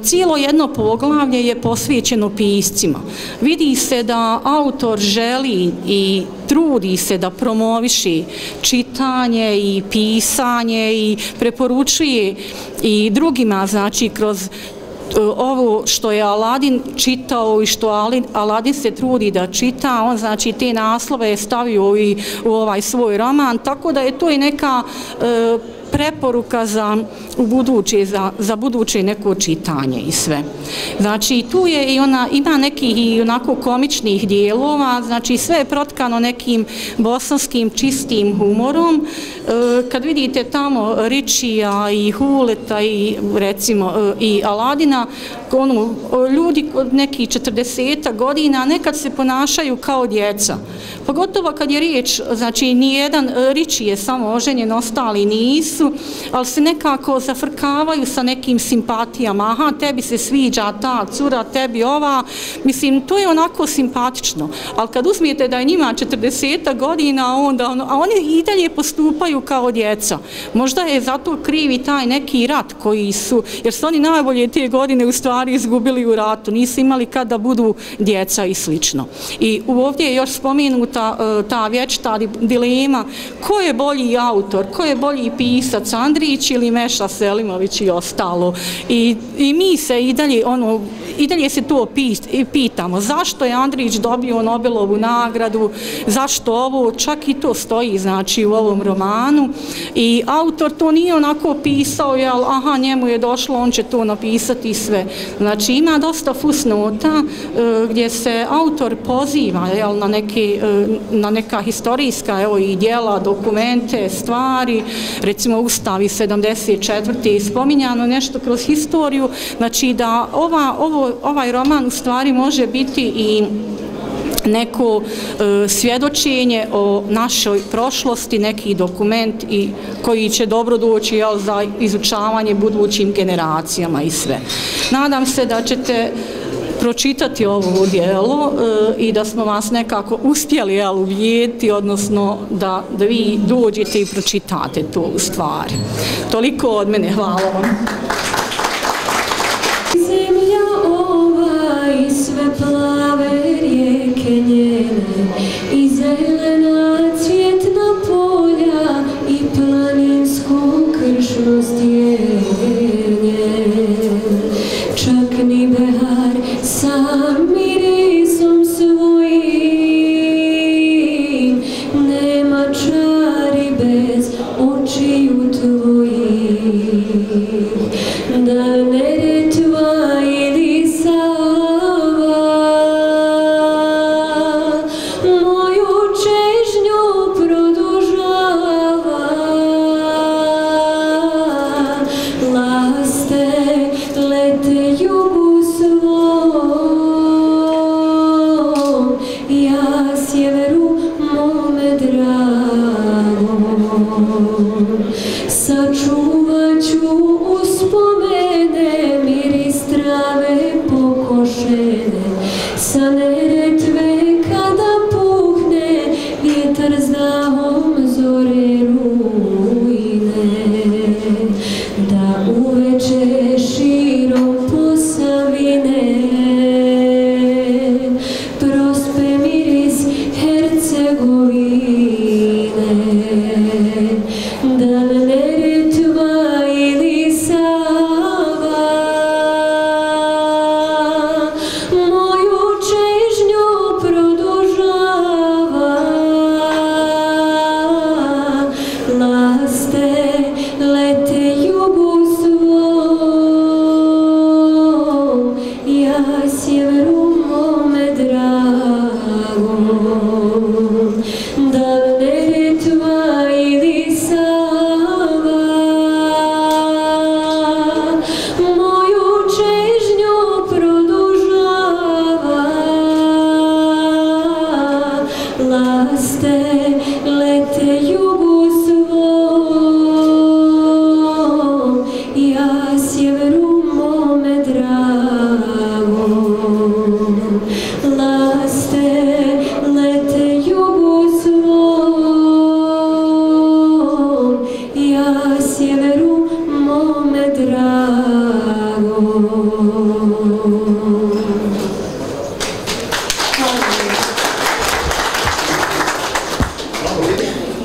Cijelo jedno poglavlje je posvećeno piscima. Vidi se da autor želi i trudi se da promoviši čitanje i pisanje i preporučuje i drugima, znači kroz e, ovo što je Aladin čitao i što Aladin se trudi da čita, on znači te naslove je stavio i u ovaj svoj roman, tako da je to i neka e, preporuka za u buduće, za, za buduće neko čitanje i sve. Znači, tu je i ona, ima nekih i onako komičnih dijelova, znači sve je protkano nekim bosanskim čistim humorom. E, kad vidite tamo Ričija i Huleta i recimo e, i Aladina, ono, ljudi od nekih 40 godina nekad se ponašaju kao djeca. Pogotovo kad je riječ, znači nijedan Riči je samo oženjen, ostali nisu, ali se nekako zafrkavaju sa nekim simpatijama. Aha, tebi se sviđa ta cura, tebi ova. Mislim, to je onako simpatično. Ali kad uzmijete da je njima 40 godina, onda, ono, a oni i dalje postupaju kao djeca. Možda je zato krivi taj neki rat koji su, jer su oni najbolje te godine u stvari izgubili u ratu. Nisu imali kada budu djeca i slično. I ovdje je još spomenuta e, ta vječta dilema ko je bolji autor, ko je bolji pisac, Andrić ili Meša Selimović i ostalo. I, i mi se i dalje, ono, i dalje se to pitamo. Zašto je Andrić dobio Nobelovu nagradu? Zašto ovo? Čak i to stoji znači, u ovom romanu. I autor to nije onako pisao, jel, aha, njemu je došlo, on će to napisati sve. Znači, ima dosta fusnota e, gdje se autor poziva jel, na, neke, e, na neka historijska evo, i dijela, dokumente, stvari, recimo Ustavi 74. spominjano nešto kroz historiju, znači da ova, ovo, ovaj roman u stvari može biti i neko e, svjedočenje o našoj prošlosti, neki dokument i koji će dobro doći jel, za izučavanje budućim generacijama i sve. Nadam se da ćete pročitati ovo dijelo e, i da smo vas nekako uspjeli jel, uvijeti, odnosno da, da vi dođete i pročitate to u stvari. Toliko od mene, hvala vam. Zemlja ova i sve plave rijeke njene i zelena cvjetna polja i planinsku kršnost sam mirisom svojim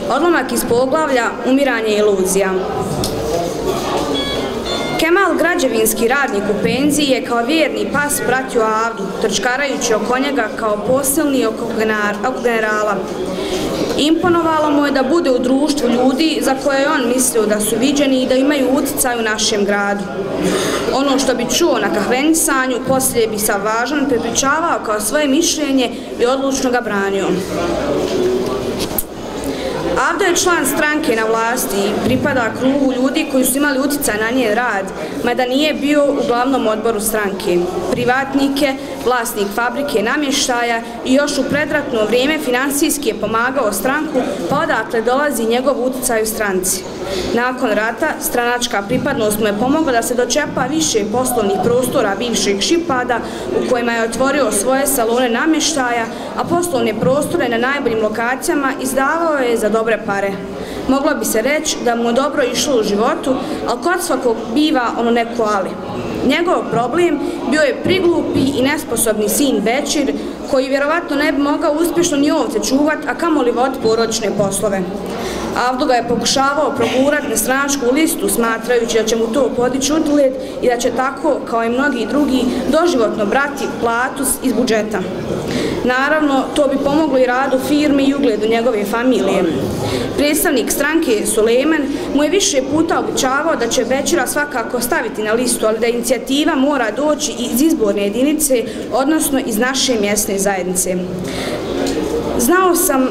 Odlomak iz poglavlja Umiranje iluzija. Kemal, građevinski radnik u penziji, je kao vjerni pas pratio Avdu, trčkarajući oko njega kao posilni oko generala. Imponovalo mu je da bude u društvu ljudi za koje je on mislio da su viđeni i da imaju uticaj u našem gradu. Ono što bi čuo na kahvenisanju, poslije bi sa važan prepričavao kao svoje mišljenje i odlučno ga branio. Avdo je član stranke na vlasti i pripada krugu ljudi koji su imali uticaj na njen rad, mada nije bio u glavnom odboru stranke. Privatnike, vlasnik fabrike namještaja i još u predratno vrijeme finansijski je pomagao stranku, pa odakle dolazi njegov uticaj u stranci. Nakon rata, stranačka pripadnost mu je pomogla da se dočepa više poslovnih prostora bivšeg Šipada u kojima je otvorio svoje salone namještaja, a poslovne prostore na najboljim lokacijama izdavao je za dobre pare. Moglo bi se reći da mu dobro išlo u životu, ali kod svakog biva ono neko ali. Njegov problem bio je priglupi i nesposobni sin Večir, koji vjerovatno ne bi mogao uspješno ni ovce čuvat, a kamoli vod poročne poslove. Avdo ga je pokušavao progurati na stranačku listu, smatrajući da će mu to podići ugled i da će tako, kao i mnogi drugi, doživotno brati platu iz budžeta. Naravno, to bi pomoglo i radu firme i ugledu njegove familije. Predstavnik stranke Suleman mu je više puta običavao da će večera svakako staviti na listu, ali da inicijativa mora doći iz izborne jedinice, odnosno iz naše mjesne zajednice. Znao sam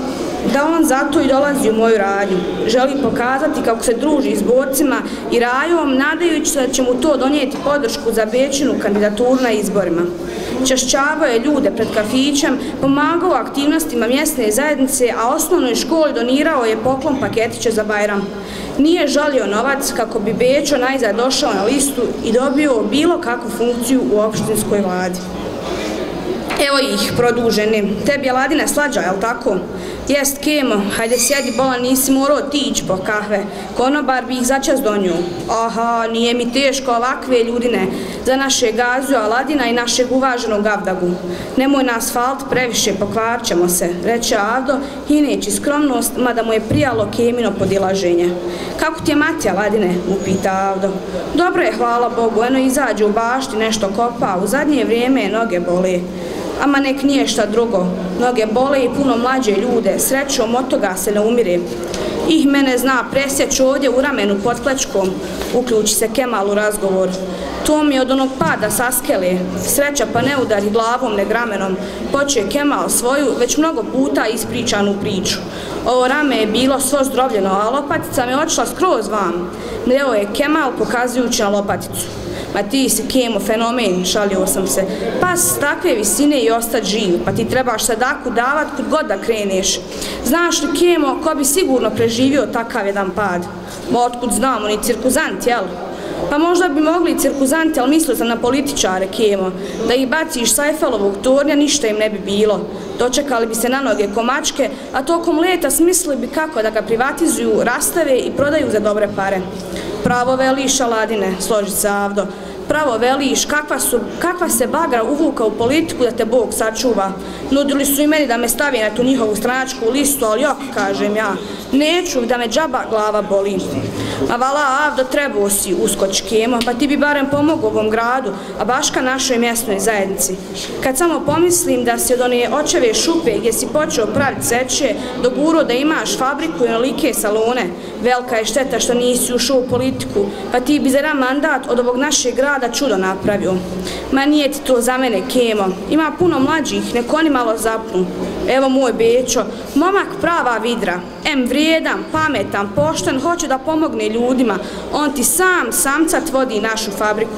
da on zato i dolazi u moju radnju. Želi pokazati kako se druži s borcima i rajom, nadajući se da će mu to donijeti podršku za većinu kandidaturu na izborima. Čašćavao je ljude pred kafićem, pomagao aktivnostima mjesne zajednice, a osnovnoj školi donirao je poklon paketiće za Bajram. Nije žalio novac kako bi Bečo najzad došao na listu i dobio bilo kakvu funkciju u opštinskoj vladi. Evo ih, produženi. Tebi je ladina slađa, jel tako? Jest, Kemo, hajde sjedi bolan, nisi morao ići po kahve. Konobar bi ih začas donio. Aha, nije mi teško ovakve ljudine za naše gazu Aladina i našeg uvaženog Avdagu. Nemoj na asfalt, previše pokvarćemo se, reče Avdo, hineći skromnost, mada mu je prijalo Kemino podilaženje. Kako ti je mati Aladine, upita Avdo. Dobro je, hvala Bogu, eno izađe u bašti, nešto kopa, u zadnje vrijeme noge boli ama nek nije šta drugo. Mnoge bole i puno mlađe ljude, srećom od toga se ne umire. Ih mene zna presjeć ovdje u ramenu pod klečkom, uključi se Kemal u razgovor. To mi je od onog pada saskele, sreća pa ne udari glavom, ne gramenom, poče Kemal svoju već mnogo puta ispričanu priču. Ovo rame je bilo svo zdrovljeno, a lopatica me odšla skroz vam. Leo je Kemal pokazujući na lopaticu ma ti si kemo, fenomen, šalio sam se. Pa s takve visine i ostati živ, pa ti trebaš sadaku davat kod god da kreneš. Znaš li kemo, ko bi sigurno preživio takav jedan pad? Ma otkud znamo, ni cirkuzant, jel? Pa možda bi mogli cirkuzanti, ali mislio sam na političare, kemo. Da ih baciš sa Efelovog tornja, ništa im ne bi bilo. Dočekali bi se na noge komačke, a tokom leta smislili bi kako da ga privatizuju, rastave i prodaju za dobre pare. Pravo veliš, Aladine, složi se Avdo. Pravo veliš, kakva, su, kakva se bagra uvuka u politiku da te Bog sačuva. Nudili su i meni da me stavi na tu njihovu stranačku listu, ali jok, kažem ja, neću da me džaba glava boli. A vala, Avdo, trebao si uskoć kemo, pa ti bi barem pomogao ovom gradu, a baška našoj mjesnoj zajednici. Kad samo pomislim da si od one očeve šupe gdje si počeo praviti seće, doguro da imaš fabriku i olike salone, velika je šteta što nisi ušao u politiku, pa ti bi za jedan mandat od ovog našeg grada čudo napravio. Ma nije ti to za mene, Kemo. Ima puno mlađih, nek oni malo zapnu. Evo moj Bečo, momak prava vidra, em vrijedan, pametan, pošten, hoće da pomogne ljudima. On ti sam, samcat vodi našu fabriku.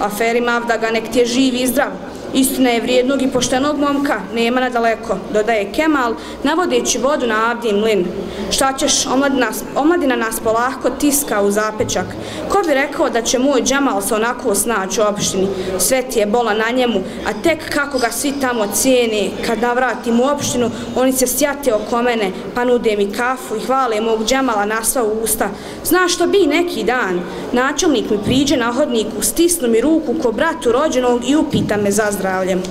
Aferi Mavda ga nek ti je živ i zdrav. Istina je vrijednog i poštenog momka, nema nadaleko, dodaje Kemal, navodeći vodu na Avdin mlin. Šta ćeš, omladina, omladina nas polahko tiska u zapečak. Ko bi rekao da će moj džemal se onako snaći u opštini? Sve ti je bola na njemu, a tek kako ga svi tamo cijene, kad navratim u opštinu, oni se sjate oko mene, pa nude mi kafu i hvale mog džemala na sva usta. Znaš što bi neki dan? Načelnik mi priđe na hodniku, stisnu mi ruku ko bratu rođenog i upita me za zdravljem.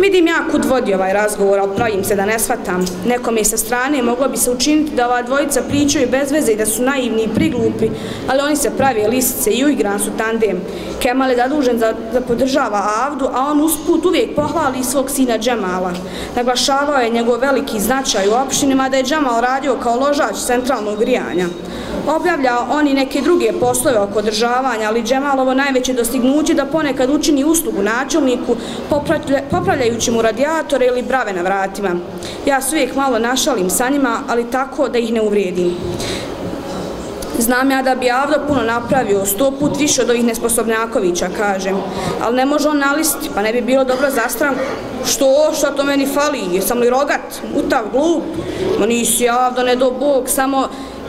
Vidim ja kud vodi ovaj razgovor, ali pravim se da ne shvatam. Nekom je sa strane moglo bi se učiniti da ova dvojica pričaju bez veze i da su naivni i priglupi, ali oni se pravi lisice i uigran su tandem. Kemal je zadužen za, da podržava Avdu, a on usput uvijek pohvali svog sina Džemala. Naglašavao je njegov veliki značaj u opštinima da je Džemal radio kao ložač centralnog grijanja. Objavlja oni neke druge poslove oko održavanja, ali Džemalovo najveće dostignuće da ponekad učini uslugu načelniku popravlja popravljajući mu radijatore ili brave na vratima. Ja se uvijek malo našalim sa njima, ali tako da ih ne uvrijedim. Znam ja da bi Avdo puno napravio, sto put više od ovih nesposobnjakovića, kažem. Ali ne može on nalisti, pa ne bi bilo dobro za stranku. Što, što to meni fali? Jesam li rogat, utav, glup? Ma nisi Avdo, ne do Bog, samo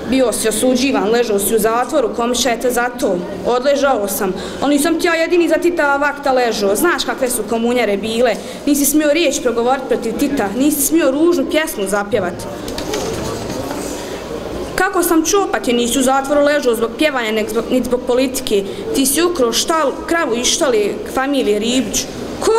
bio si osuđivan, ležao si u zatvoru, kom je za to. Odležao sam. Ali nisam ti ja jedini za Tita vakta ležao. Znaš kakve su komunjare bile. Nisi smio riječ progovoriti protiv Tita. Nisi smio ružnu pjesmu zapjevati. Kako sam čuo, pa ti nisi u zatvoru ležao zbog pjevanja, ni zbog politike. Ti si ukro štal, kravu ištali familije Ribić. Ko?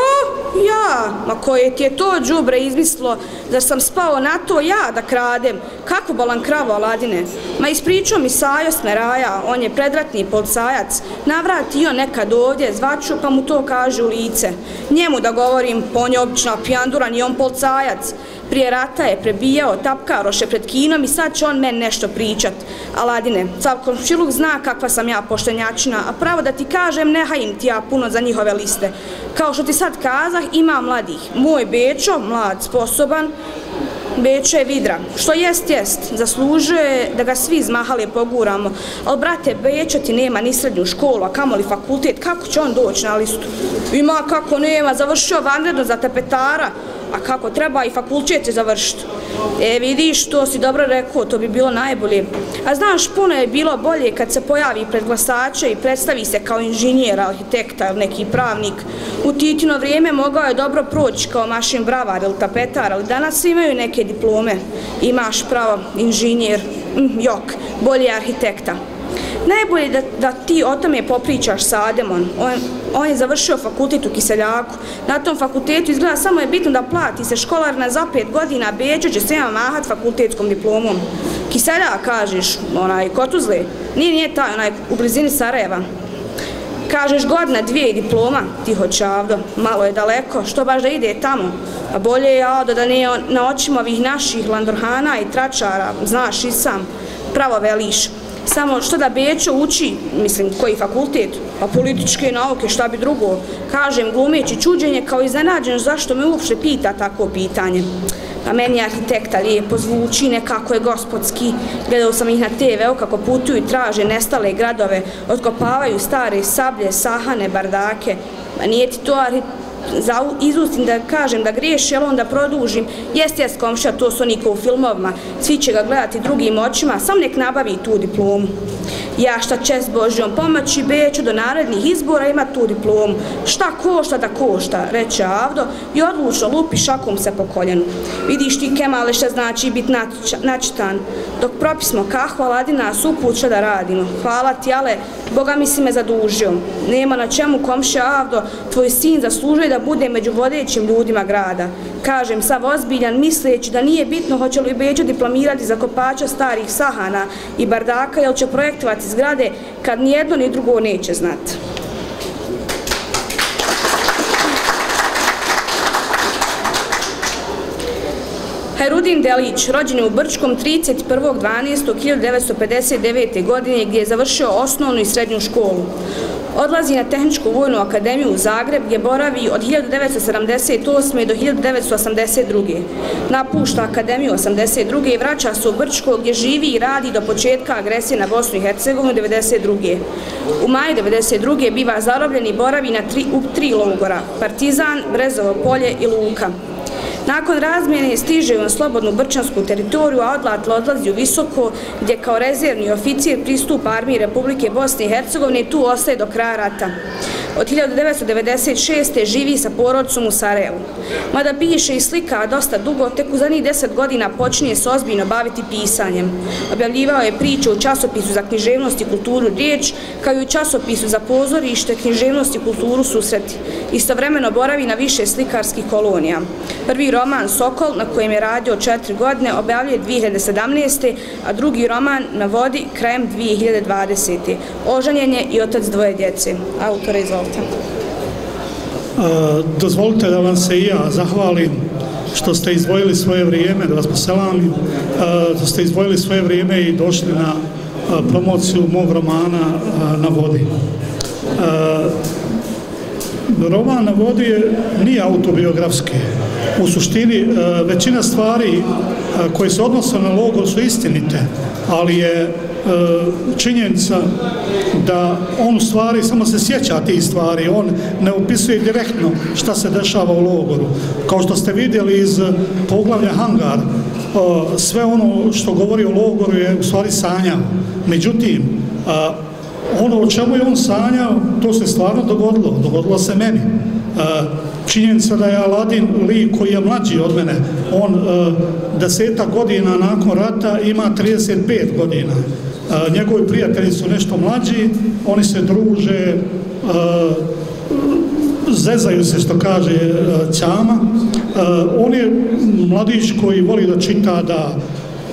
Ja, ma koje ti je to džubre izmislo da sam spao na to ja da kradem? Kako bolan kravo, Aladine? Ma ispričao mi Sajo Smeraja, on je predratni policajac. Navratio nekad ovdje, zvaču pa mu to kaže u lice. Njemu da govorim, on je obična pijanduran ni on policajac. Prije rata je prebijao tapkaroše pred kinom i sad će on men nešto pričat. Aladine, cav komšiluk zna kakva sam ja poštenjačina, a pravo da ti kažem, ne hajim ti ja puno za njihove liste. Kao što ti sad kazah, ima mladih. Moj Bečo, mlad, sposoban, Bečo je vidra. Što jest, jest. Zaslužuje da ga svi zmahale poguramo. Ali, brate, Bečo ti nema ni srednju školu, a kamoli fakultet. Kako će on doći na listu? Ima kako nema. Završio vanredno za tapetara a kako treba i fakultet će završiti. E, vidiš, to si dobro rekao, to bi bilo najbolje. A znaš, puno je bilo bolje kad se pojavi pred glasače i predstavi se kao inženjer, arhitekta ili neki pravnik. U titino vrijeme mogao je dobro proći kao mašin bravar ili tapetar, ali danas imaju neke diplome. Imaš pravo, inženjer, mm, jok, bolje arhitekta. Najbolje da, da ti o tome popričaš sa Ademom. On, on je završio fakultet u Kiseljaku. Na tom fakultetu izgleda samo je bitno da plati se školarna za pet godina, Beđo će svema mahat fakultetskom diplomom. Kiseljak, kažeš, onaj, Kotuzle, nije, nije taj, onaj, u blizini Sarajeva. Kažeš godina dvije diploma, ti hoćavdo, malo je daleko, što baš da ide tamo? A bolje je Aldo da nije na očima ovih naših landorhana i tračara, znaš i sam, pravo veliš. Samo što da Bećo uči, mislim, koji fakultet, pa političke nauke, šta bi drugo, kažem, glumeći čuđenje kao iznenađen zašto me uopšte pita tako pitanje. Pa meni arhitekta lijepo zvuči, nekako je gospodski. Gledao sam ih na TV-u kako putuju i traže nestale gradove, otkopavaju stare sablje, sahane, bardake. Pa nije ti to arhitekta za izustim da kažem da griješi, ali onda produžim. Jeste, jes komša, to su oni u filmovima, svi će ga gledati drugim očima, sam nek nabavi tu diplomu. Ja šta čest Božjom pomoći, beću do narednih izbora ima tu diplomu. Šta košta da košta, reče Avdo i odlučno lupi šakom se po koljenu. Vidiš ti Kemale šta znači biti načitan. Dok propismo kahva, Aladina su upuća da radimo. Hvala ti, ale Boga mi si me zadužio. Nema na čemu komše Avdo, tvoj sin zaslužuje da bude među vodećim ljudima grada. Kažem, sav ozbiljan, misleći da nije bitno hoće li Beđo diplomirati za kopača starih sahana i bardaka, jel će projektovati zgrade kad ni jedno ni drugo neće znati. Herudin Delić, rođen je u Brčkom 31.12.1959. godine gdje je završio osnovnu i srednju školu. Odlazi na Tehničku vojnu akademiju u Zagreb gdje boravi od 1978. do 1982. Napušta akademiju 82. i vraća se u Brčko gdje živi i radi do početka agresije na Bosnu i Hercegovinu 92. U maju 92. biva zarobljen i boravi na tri, u tri logora, Partizan, Brezovo polje i Luka. Nakon razmjene stiže na slobodnu brčansku teritoriju, a odlatlo odlazi u Visoko, gdje kao rezervni oficir pristupa armiji Republike Bosne i Hercegovine i tu ostaje do kraja rata. Od 1996. živi sa porodcom u Sarajevu. Mada piše i slika dosta dugo, tek u zadnjih deset godina počinje se ozbiljno baviti pisanjem. Objavljivao je priče u časopisu za književnost i kulturu Riječ, kao i u časopisu za pozorište, književnost i kulturu Susreti. Istovremeno boravi na više slikarskih kolonija. Prvi roman Sokol, na kojem je radio četiri godine, objavljuje 2017. a drugi roman na vodi krajem 2020. Oženjen je i otac dvoje djece. Autore izvolite. E, dozvolite da vam se i ja zahvalim što ste izdvojili svoje vrijeme, da vas poselam, e, da ste izdvojili svoje vrijeme i došli na e, promociju mog romana na vodi. Roman na vodi je, nije autobiografski. U suštini, e, većina stvari e, koje se odnose na logor su istinite, ali je e, činjenica da on u stvari samo se sjeća tih stvari, on ne upisuje direktno šta se dešava u logoru. Kao što ste vidjeli iz poglavlja Hangar, sve ono što govori o logoru je u stvari sanja. Međutim, ono o čemu je on sanjao, to se stvarno dogodilo, dogodilo se meni. E, činjenica da je Aladin lik koji je mlađi od mene, on e, deseta godina nakon rata ima 35 godina e, njegovi prijatelji su nešto mlađi, oni se druže, zezaju se što kaže Ćama. On je mladić koji voli da čita, da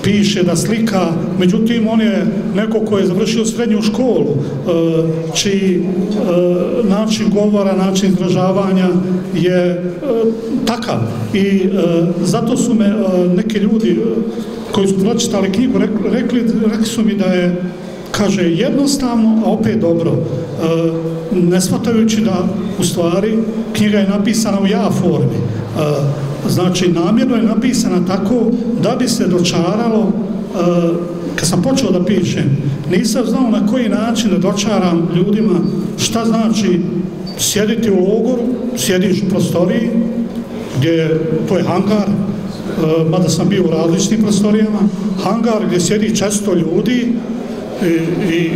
piše, da slika, međutim on je neko ko je završio srednju školu, e, čiji e, način govora, način izražavanja je e, takav. I zato su me neki ljudi koji su pročitali knjigu, rekli, rekli su mi da je, kaže, jednostavno, a opet dobro, e, ne shvatajući da, u stvari, knjiga je napisana u ja formi. E, znači, namjerno je napisana tako da bi se dočaralo, e, kad sam počeo da pišem, nisam znao na koji način da dočaram ljudima šta znači sjediti u logoru, sjediš u prostoriji, gdje to je hangar, Eh, mada sam bio u različitim prostorijama, hangar gdje sjedi često ljudi i, i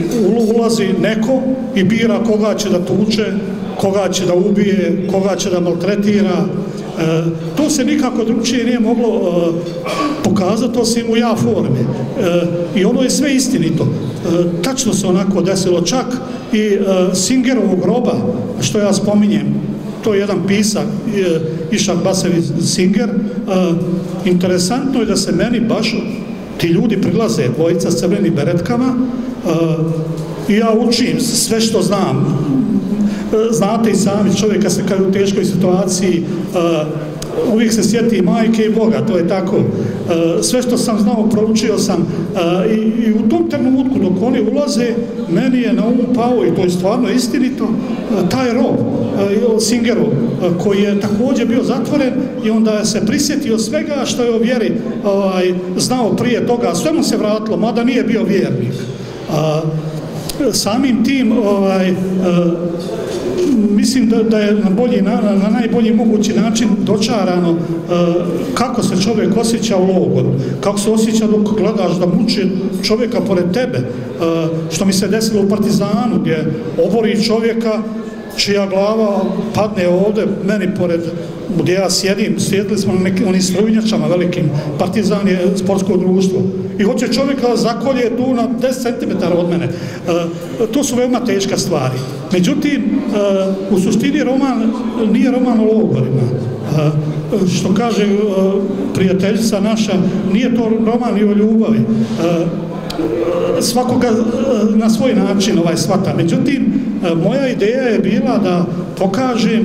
ulazi neko i bira koga će da tuče, koga će da ubije, koga će da maltretira. E, to se nikako drugčije nije moglo e, pokazati osim u ja forme. E, I ono je sve istinito. E, tačno se onako desilo čak i e, Singerovog groba, što ja spominjem, to je jedan pisak e, Išak Basevi Singer interesantno je da se meni baš ti ljudi prilaze dvojica s crvenim beretkama i ja učim sve što znam znate i sami čovjeka se kad u teškoj situaciji eh, uvijek se sjeti majke i Boga, to je tako. Eh, sve što sam znao, proučio sam eh, i, i u tom trenutku dok oni ulaze, meni je na umu pao, i to je stvarno istinito, taj rob, Singerov, koji je također bio zatvoren i onda je se prisjetio svega što je o vjeri ovaj, znao prije toga, sve mu se vratilo, mada nije bio vjernik. Samim tim ovaj, eh, mislim da, da je na, bolji, na, na najbolji mogući način dočarano eh, kako se čovjek osjeća u logoru, kako se osjeća dok gledaš da muči čovjeka pored tebe, eh, što mi se desilo u Partizanu gdje obori čovjeka čija glava padne ovde meni pored gdje ja sjedim, sjedili smo na nekim onim strujnjačama velikim, partizan je sportsko društvo i hoće čovjeka zakolje tu na 10 cm od mene. E, to su veoma teška stvari. Međutim, e, u suštini roman nije roman o logorima. E, što kaže e, prijateljica naša, nije to roman i o ljubavi. E, svakoga e, na svoj način ovaj svata. Međutim, e, moja ideja je bila da pokažem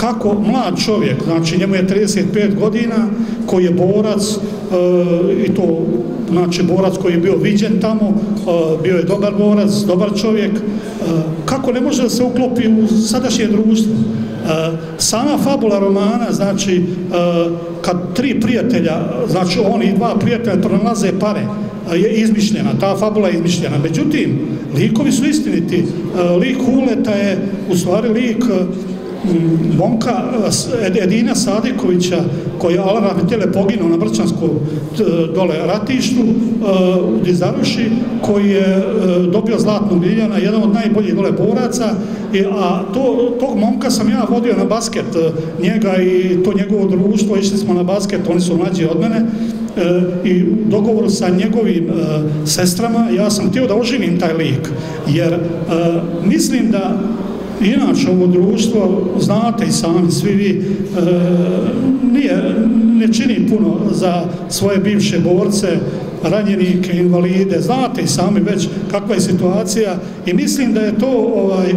kako mlad čovjek, znači njemu je 35 godina, koji je borac, e, i to znači borac koji je bio viđen tamo, e, bio je dobar borac, dobar čovjek, e, kako ne može da se uklopi u sadašnje društvo? Sama fabula romana, znači, kad tri prijatelja, znači oni i dva prijatelja pronalaze pare, je izmišljena, ta fabula je izmišljena. Međutim, likovi su istiniti. Lik Huleta je u stvari lik Bonka eh, Edina Sadikovića koji je Alana Vitele poginuo na Brčanskom dole ratištu eh, u Dizaruši koji je eh, dobio zlatnu miljana, jedan od najboljih dole boraca a to, tog momka sam ja vodio na basket njega i to njegovo društvo išli smo na basket, oni su mlađi od mene i u dogovoru sa njegovim sestrama ja sam htio da oživim taj lik jer mislim da Inače, ovo društvo, znate i sami, svi vi, e, nije, ne čini puno za svoje bivše borce, ranjenike, invalide, znate i sami već kakva je situacija i mislim da je to ovaj,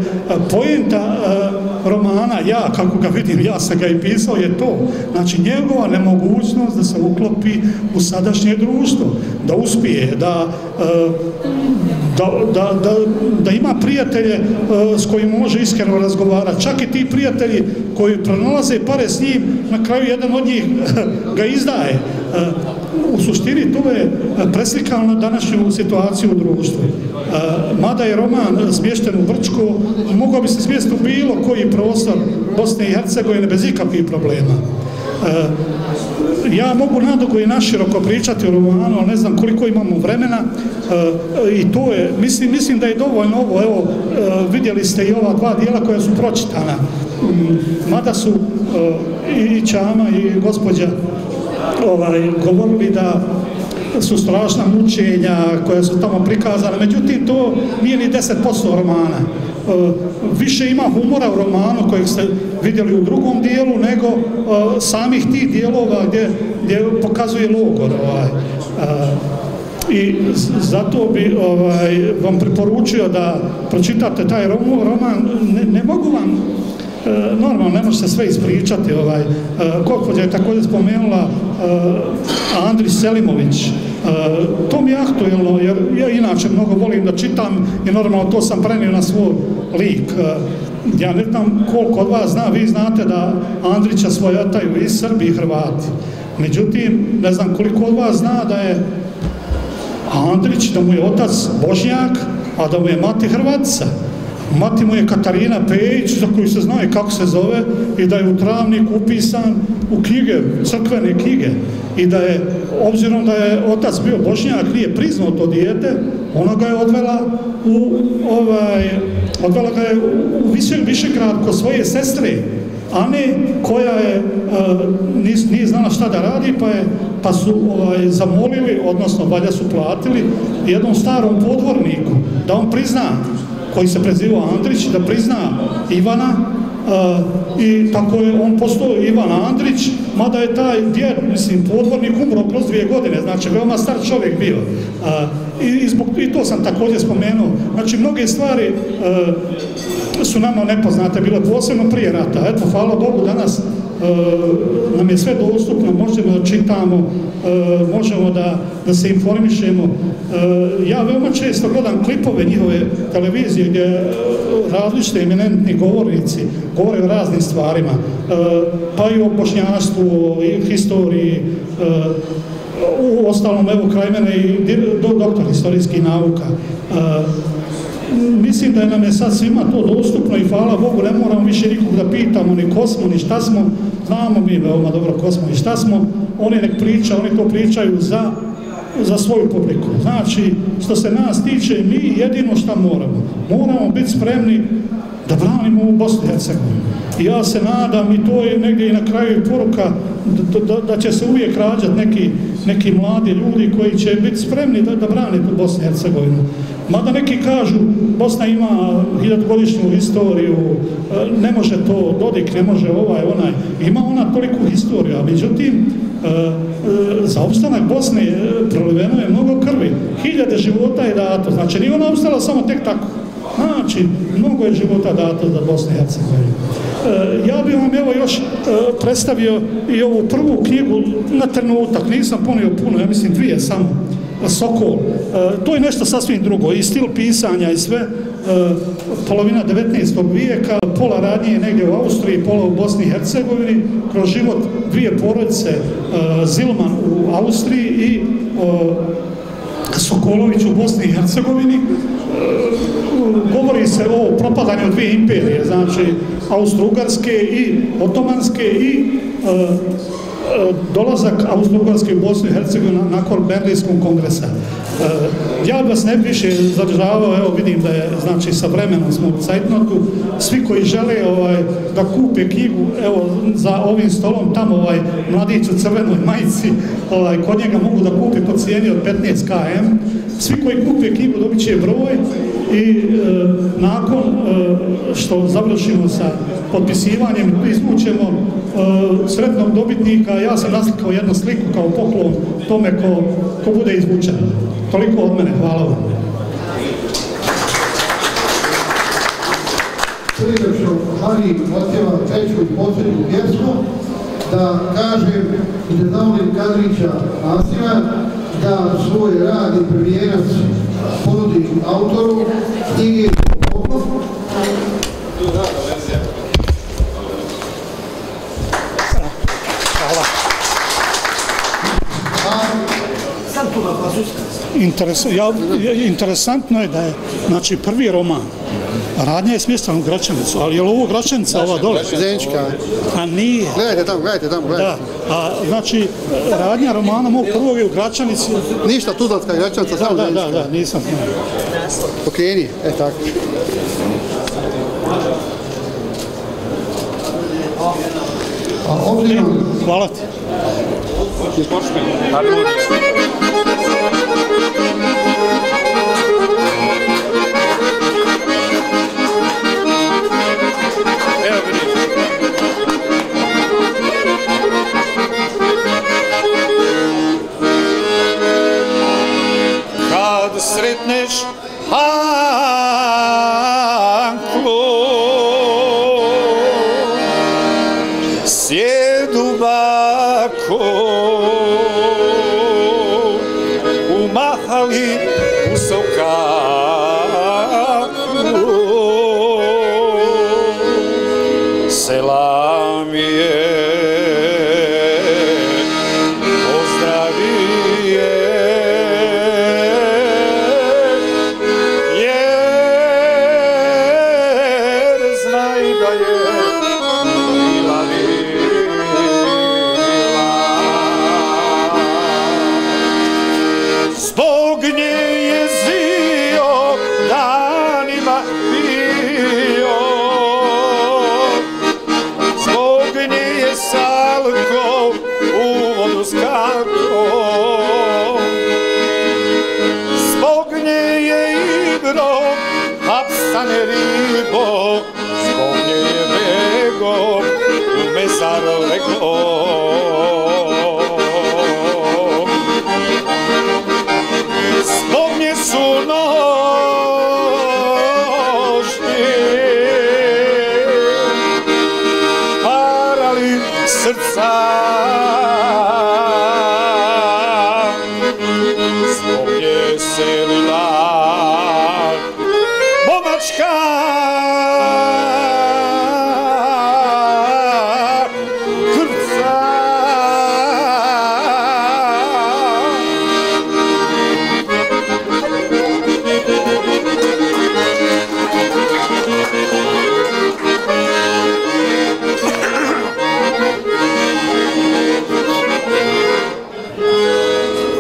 pojenta e, romana, ja kako ga vidim, ja sam ga i pisao, je to, znači njegova nemogućnost da se uklopi u sadašnje društvo, da uspije, da e, da, da, da, da ima prijatelje uh, s kojim može iskreno razgovarati. Čak i ti prijatelji koji pronalaze pare s njim, na kraju jedan od njih ga izdaje. Uh, u suštini to je preslikano na današnju situaciju u društvu. Uh, mada je roman smješten u Brčko, mogao bi se smjestiti u bilo koji prostor Bosne i Hercegovine bez ikakvih problema. Ja mogu nadugo i naširoko pričati o romanu, ali ne znam koliko imamo vremena eh, i to je, mislim, mislim da je dovoljno ovo, evo, eh, vidjeli ste i ova dva dijela koja su pročitana. Mm, mada su eh, i Čama i gospođa ovaj, govorili da su strašna mučenja koja su tamo prikazane, međutim to nije ni 10% romana. E, više ima humora u romanu kojeg ste vidjeli u drugom dijelu nego e, samih tih dijelova gdje, gdje pokazuje logor. Ovaj. E, I zato bi ovaj, vam preporučio da pročitate taj roman. Ne, ne mogu vam E, normalno, ne može se sve ispričati. Ovaj. E, je također spomenula e, Andri Selimović. E, to mi je aktuelno, jer ja inače mnogo volim da čitam i normalno to sam prenio na svoj lik. Ja ne znam koliko od vas zna, vi znate da Andrića svojataju i Srbi i Hrvati. Međutim, ne znam koliko od vas zna da je Andrić, da mu je otac Božnjak, a da mu je mati Hrvatica. Mati mu je Katarina Pejić, za koju se zna kako se zove, i da je u travnik upisan u knjige, crkvene knjige. I da je, obzirom da je otac bio bošnjak, nije priznao to dijete, ona ga je odvela u, ovaj, odvela ga je u više, više kod svoje sestre, Ane, koja je, uh, nis, nije znala šta da radi, pa, je, pa su ovaj, zamolili, odnosno valja su platili jednom starom podvorniku da on prizna koji se prezivao Andrić, da prizna Ivana uh, i tako je on postao Ivan Andrić, mada je taj djed, mislim, podvornik umro kroz dvije godine, znači veoma star čovjek bio. Uh, i, i, zbog, I to sam također spomenuo. Znači, mnoge stvari uh, su nama nepoznate, bile, posebno prije rata. Eto, hvala Bogu, danas Eh, nam je sve dostupno, možemo da čitamo, eh, možemo da, da se informišemo. Eh, ja veoma često gledam klipove njihove televizije gdje različite eminentni govornici govore o raznim stvarima, pa i o bošnjaštvu, o historiji, u ostalom, evo, kraj mene i doktor historijskih nauka mislim da je nam je sad svima to dostupno i hvala Bogu, ne moramo više nikog da pitamo ni ko smo, ni šta smo, znamo mi veoma dobro ko smo i šta smo, oni nek priča, oni to pričaju za, za svoju publiku. Znači, što se nas tiče, mi jedino šta moramo, moramo biti spremni da branimo u Bosnu i Hercegovini. I ja se nadam, i to je negdje i na kraju poruka, da, da, da će se uvijek rađati neki, neki mladi ljudi koji će biti spremni da, da brane tu i Hercegovinu. Mada neki kažu, Bosna ima hiljadgodišnju historiju, e, ne može to Dodik, ne može ovaj, onaj. Ima ona toliku historiju, a međutim, e, e, za opstanak Bosne proliveno je mnogo krvi. Hiljade života je dato, znači nije ona opstala samo tek tako. Znači, mnogo je života dato za Bosnu i Hercegovinu. E, ja bih vam evo još e, predstavio i ovu prvu knjigu na trenutak, nisam ponio puno, ja mislim dvije samo, e, Sokol. E, to je nešto sasvim drugo, i stil pisanja i sve, e, polovina 19. vijeka, pola radnije negdje u Austriji, pola u Bosni i Hercegovini, kroz život dvije porodice, e, Zilman u Austriji i Sokolović u Bosni i Hercegovini, govori se o propadanju dvije imperije, znači Austro-Ugarske i Otomanske i e, e, dolazak Austro-Ugarske u Bosnu i Hercegovinu nakon Berlinskog kongresa. Ja vas ne više zadržavao, evo vidim da je, znači sa vremenom smo u Cajtnotu, svi koji žele ovaj, da kupe knjigu, evo za ovim stolom tamo ovaj mladić u crvenoj majici, ovaj, kod njega mogu da kupe po cijeni od 15 km, svi koji kupe knjigu dobit će broj i e, nakon e, što završimo sa potpisivanjem izvućemo e, sretnog dobitnika, ja sam naslikao jednu sliku kao poklon tome ko, ko bude izvučen. Toliko od mene, hvala vam. srdečno Mariji otjeva treću i posljednju pjesmu, da kažem i da zamolim Kadrića Asima da svoj rad i premijerac ponudi autoru knjige Poklon. Interes, ja, interesantno je da je znači, prvi roman Radnja je smjestana u Gračanicu, ali je li ovo Gračanica ova dole? Zenička. A nije. Gledajte tamo, gledajte tamo, Da, gledajte. a znači radnja romana mog prvog je u Gračanici. Ništa, Tuzlatska gračanica, Da, samo da, da, Zenička. da, nisam znao. Okreni, e tako. A obzirom Hvala ti. kad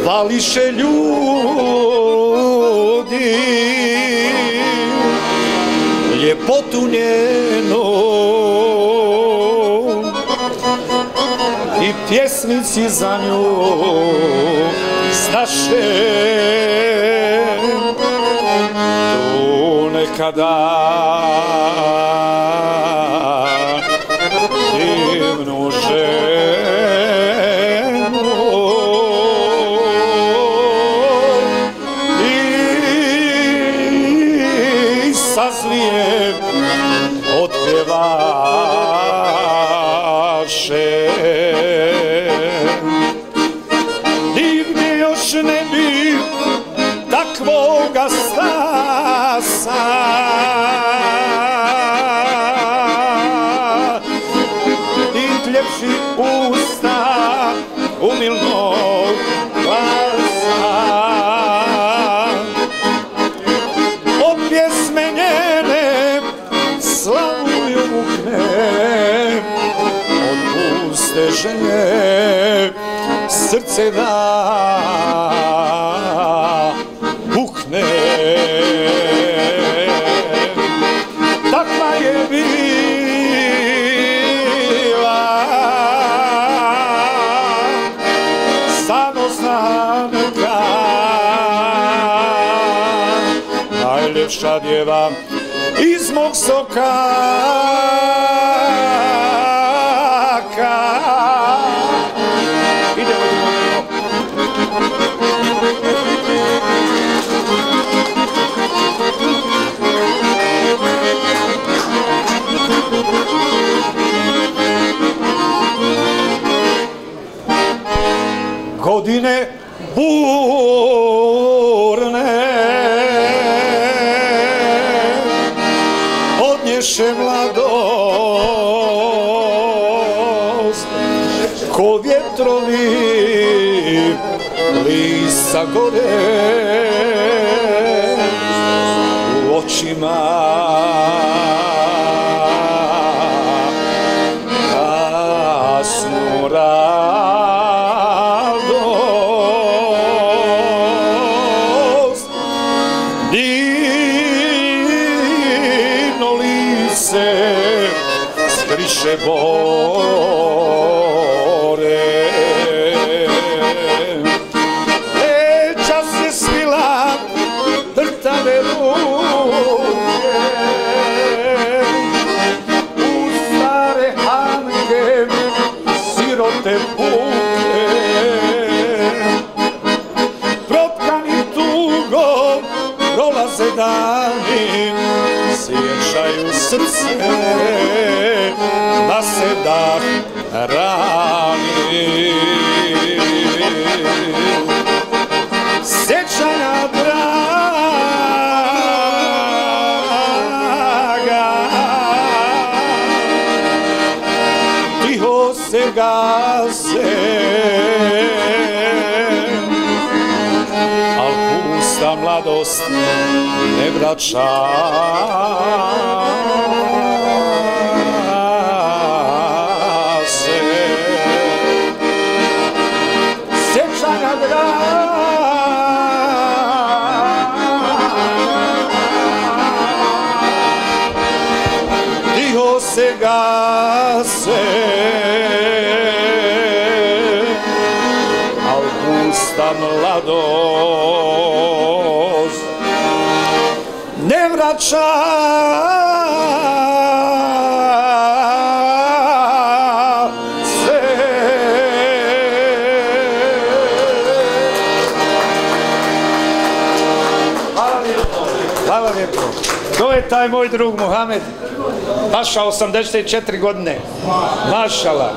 Vališe ljudi ljepotu njenu i pjesnici za nju znaše tu nekada godine bu Hiroshima. braća taj moj drug Mohamed, mašao 84 godine, mašala.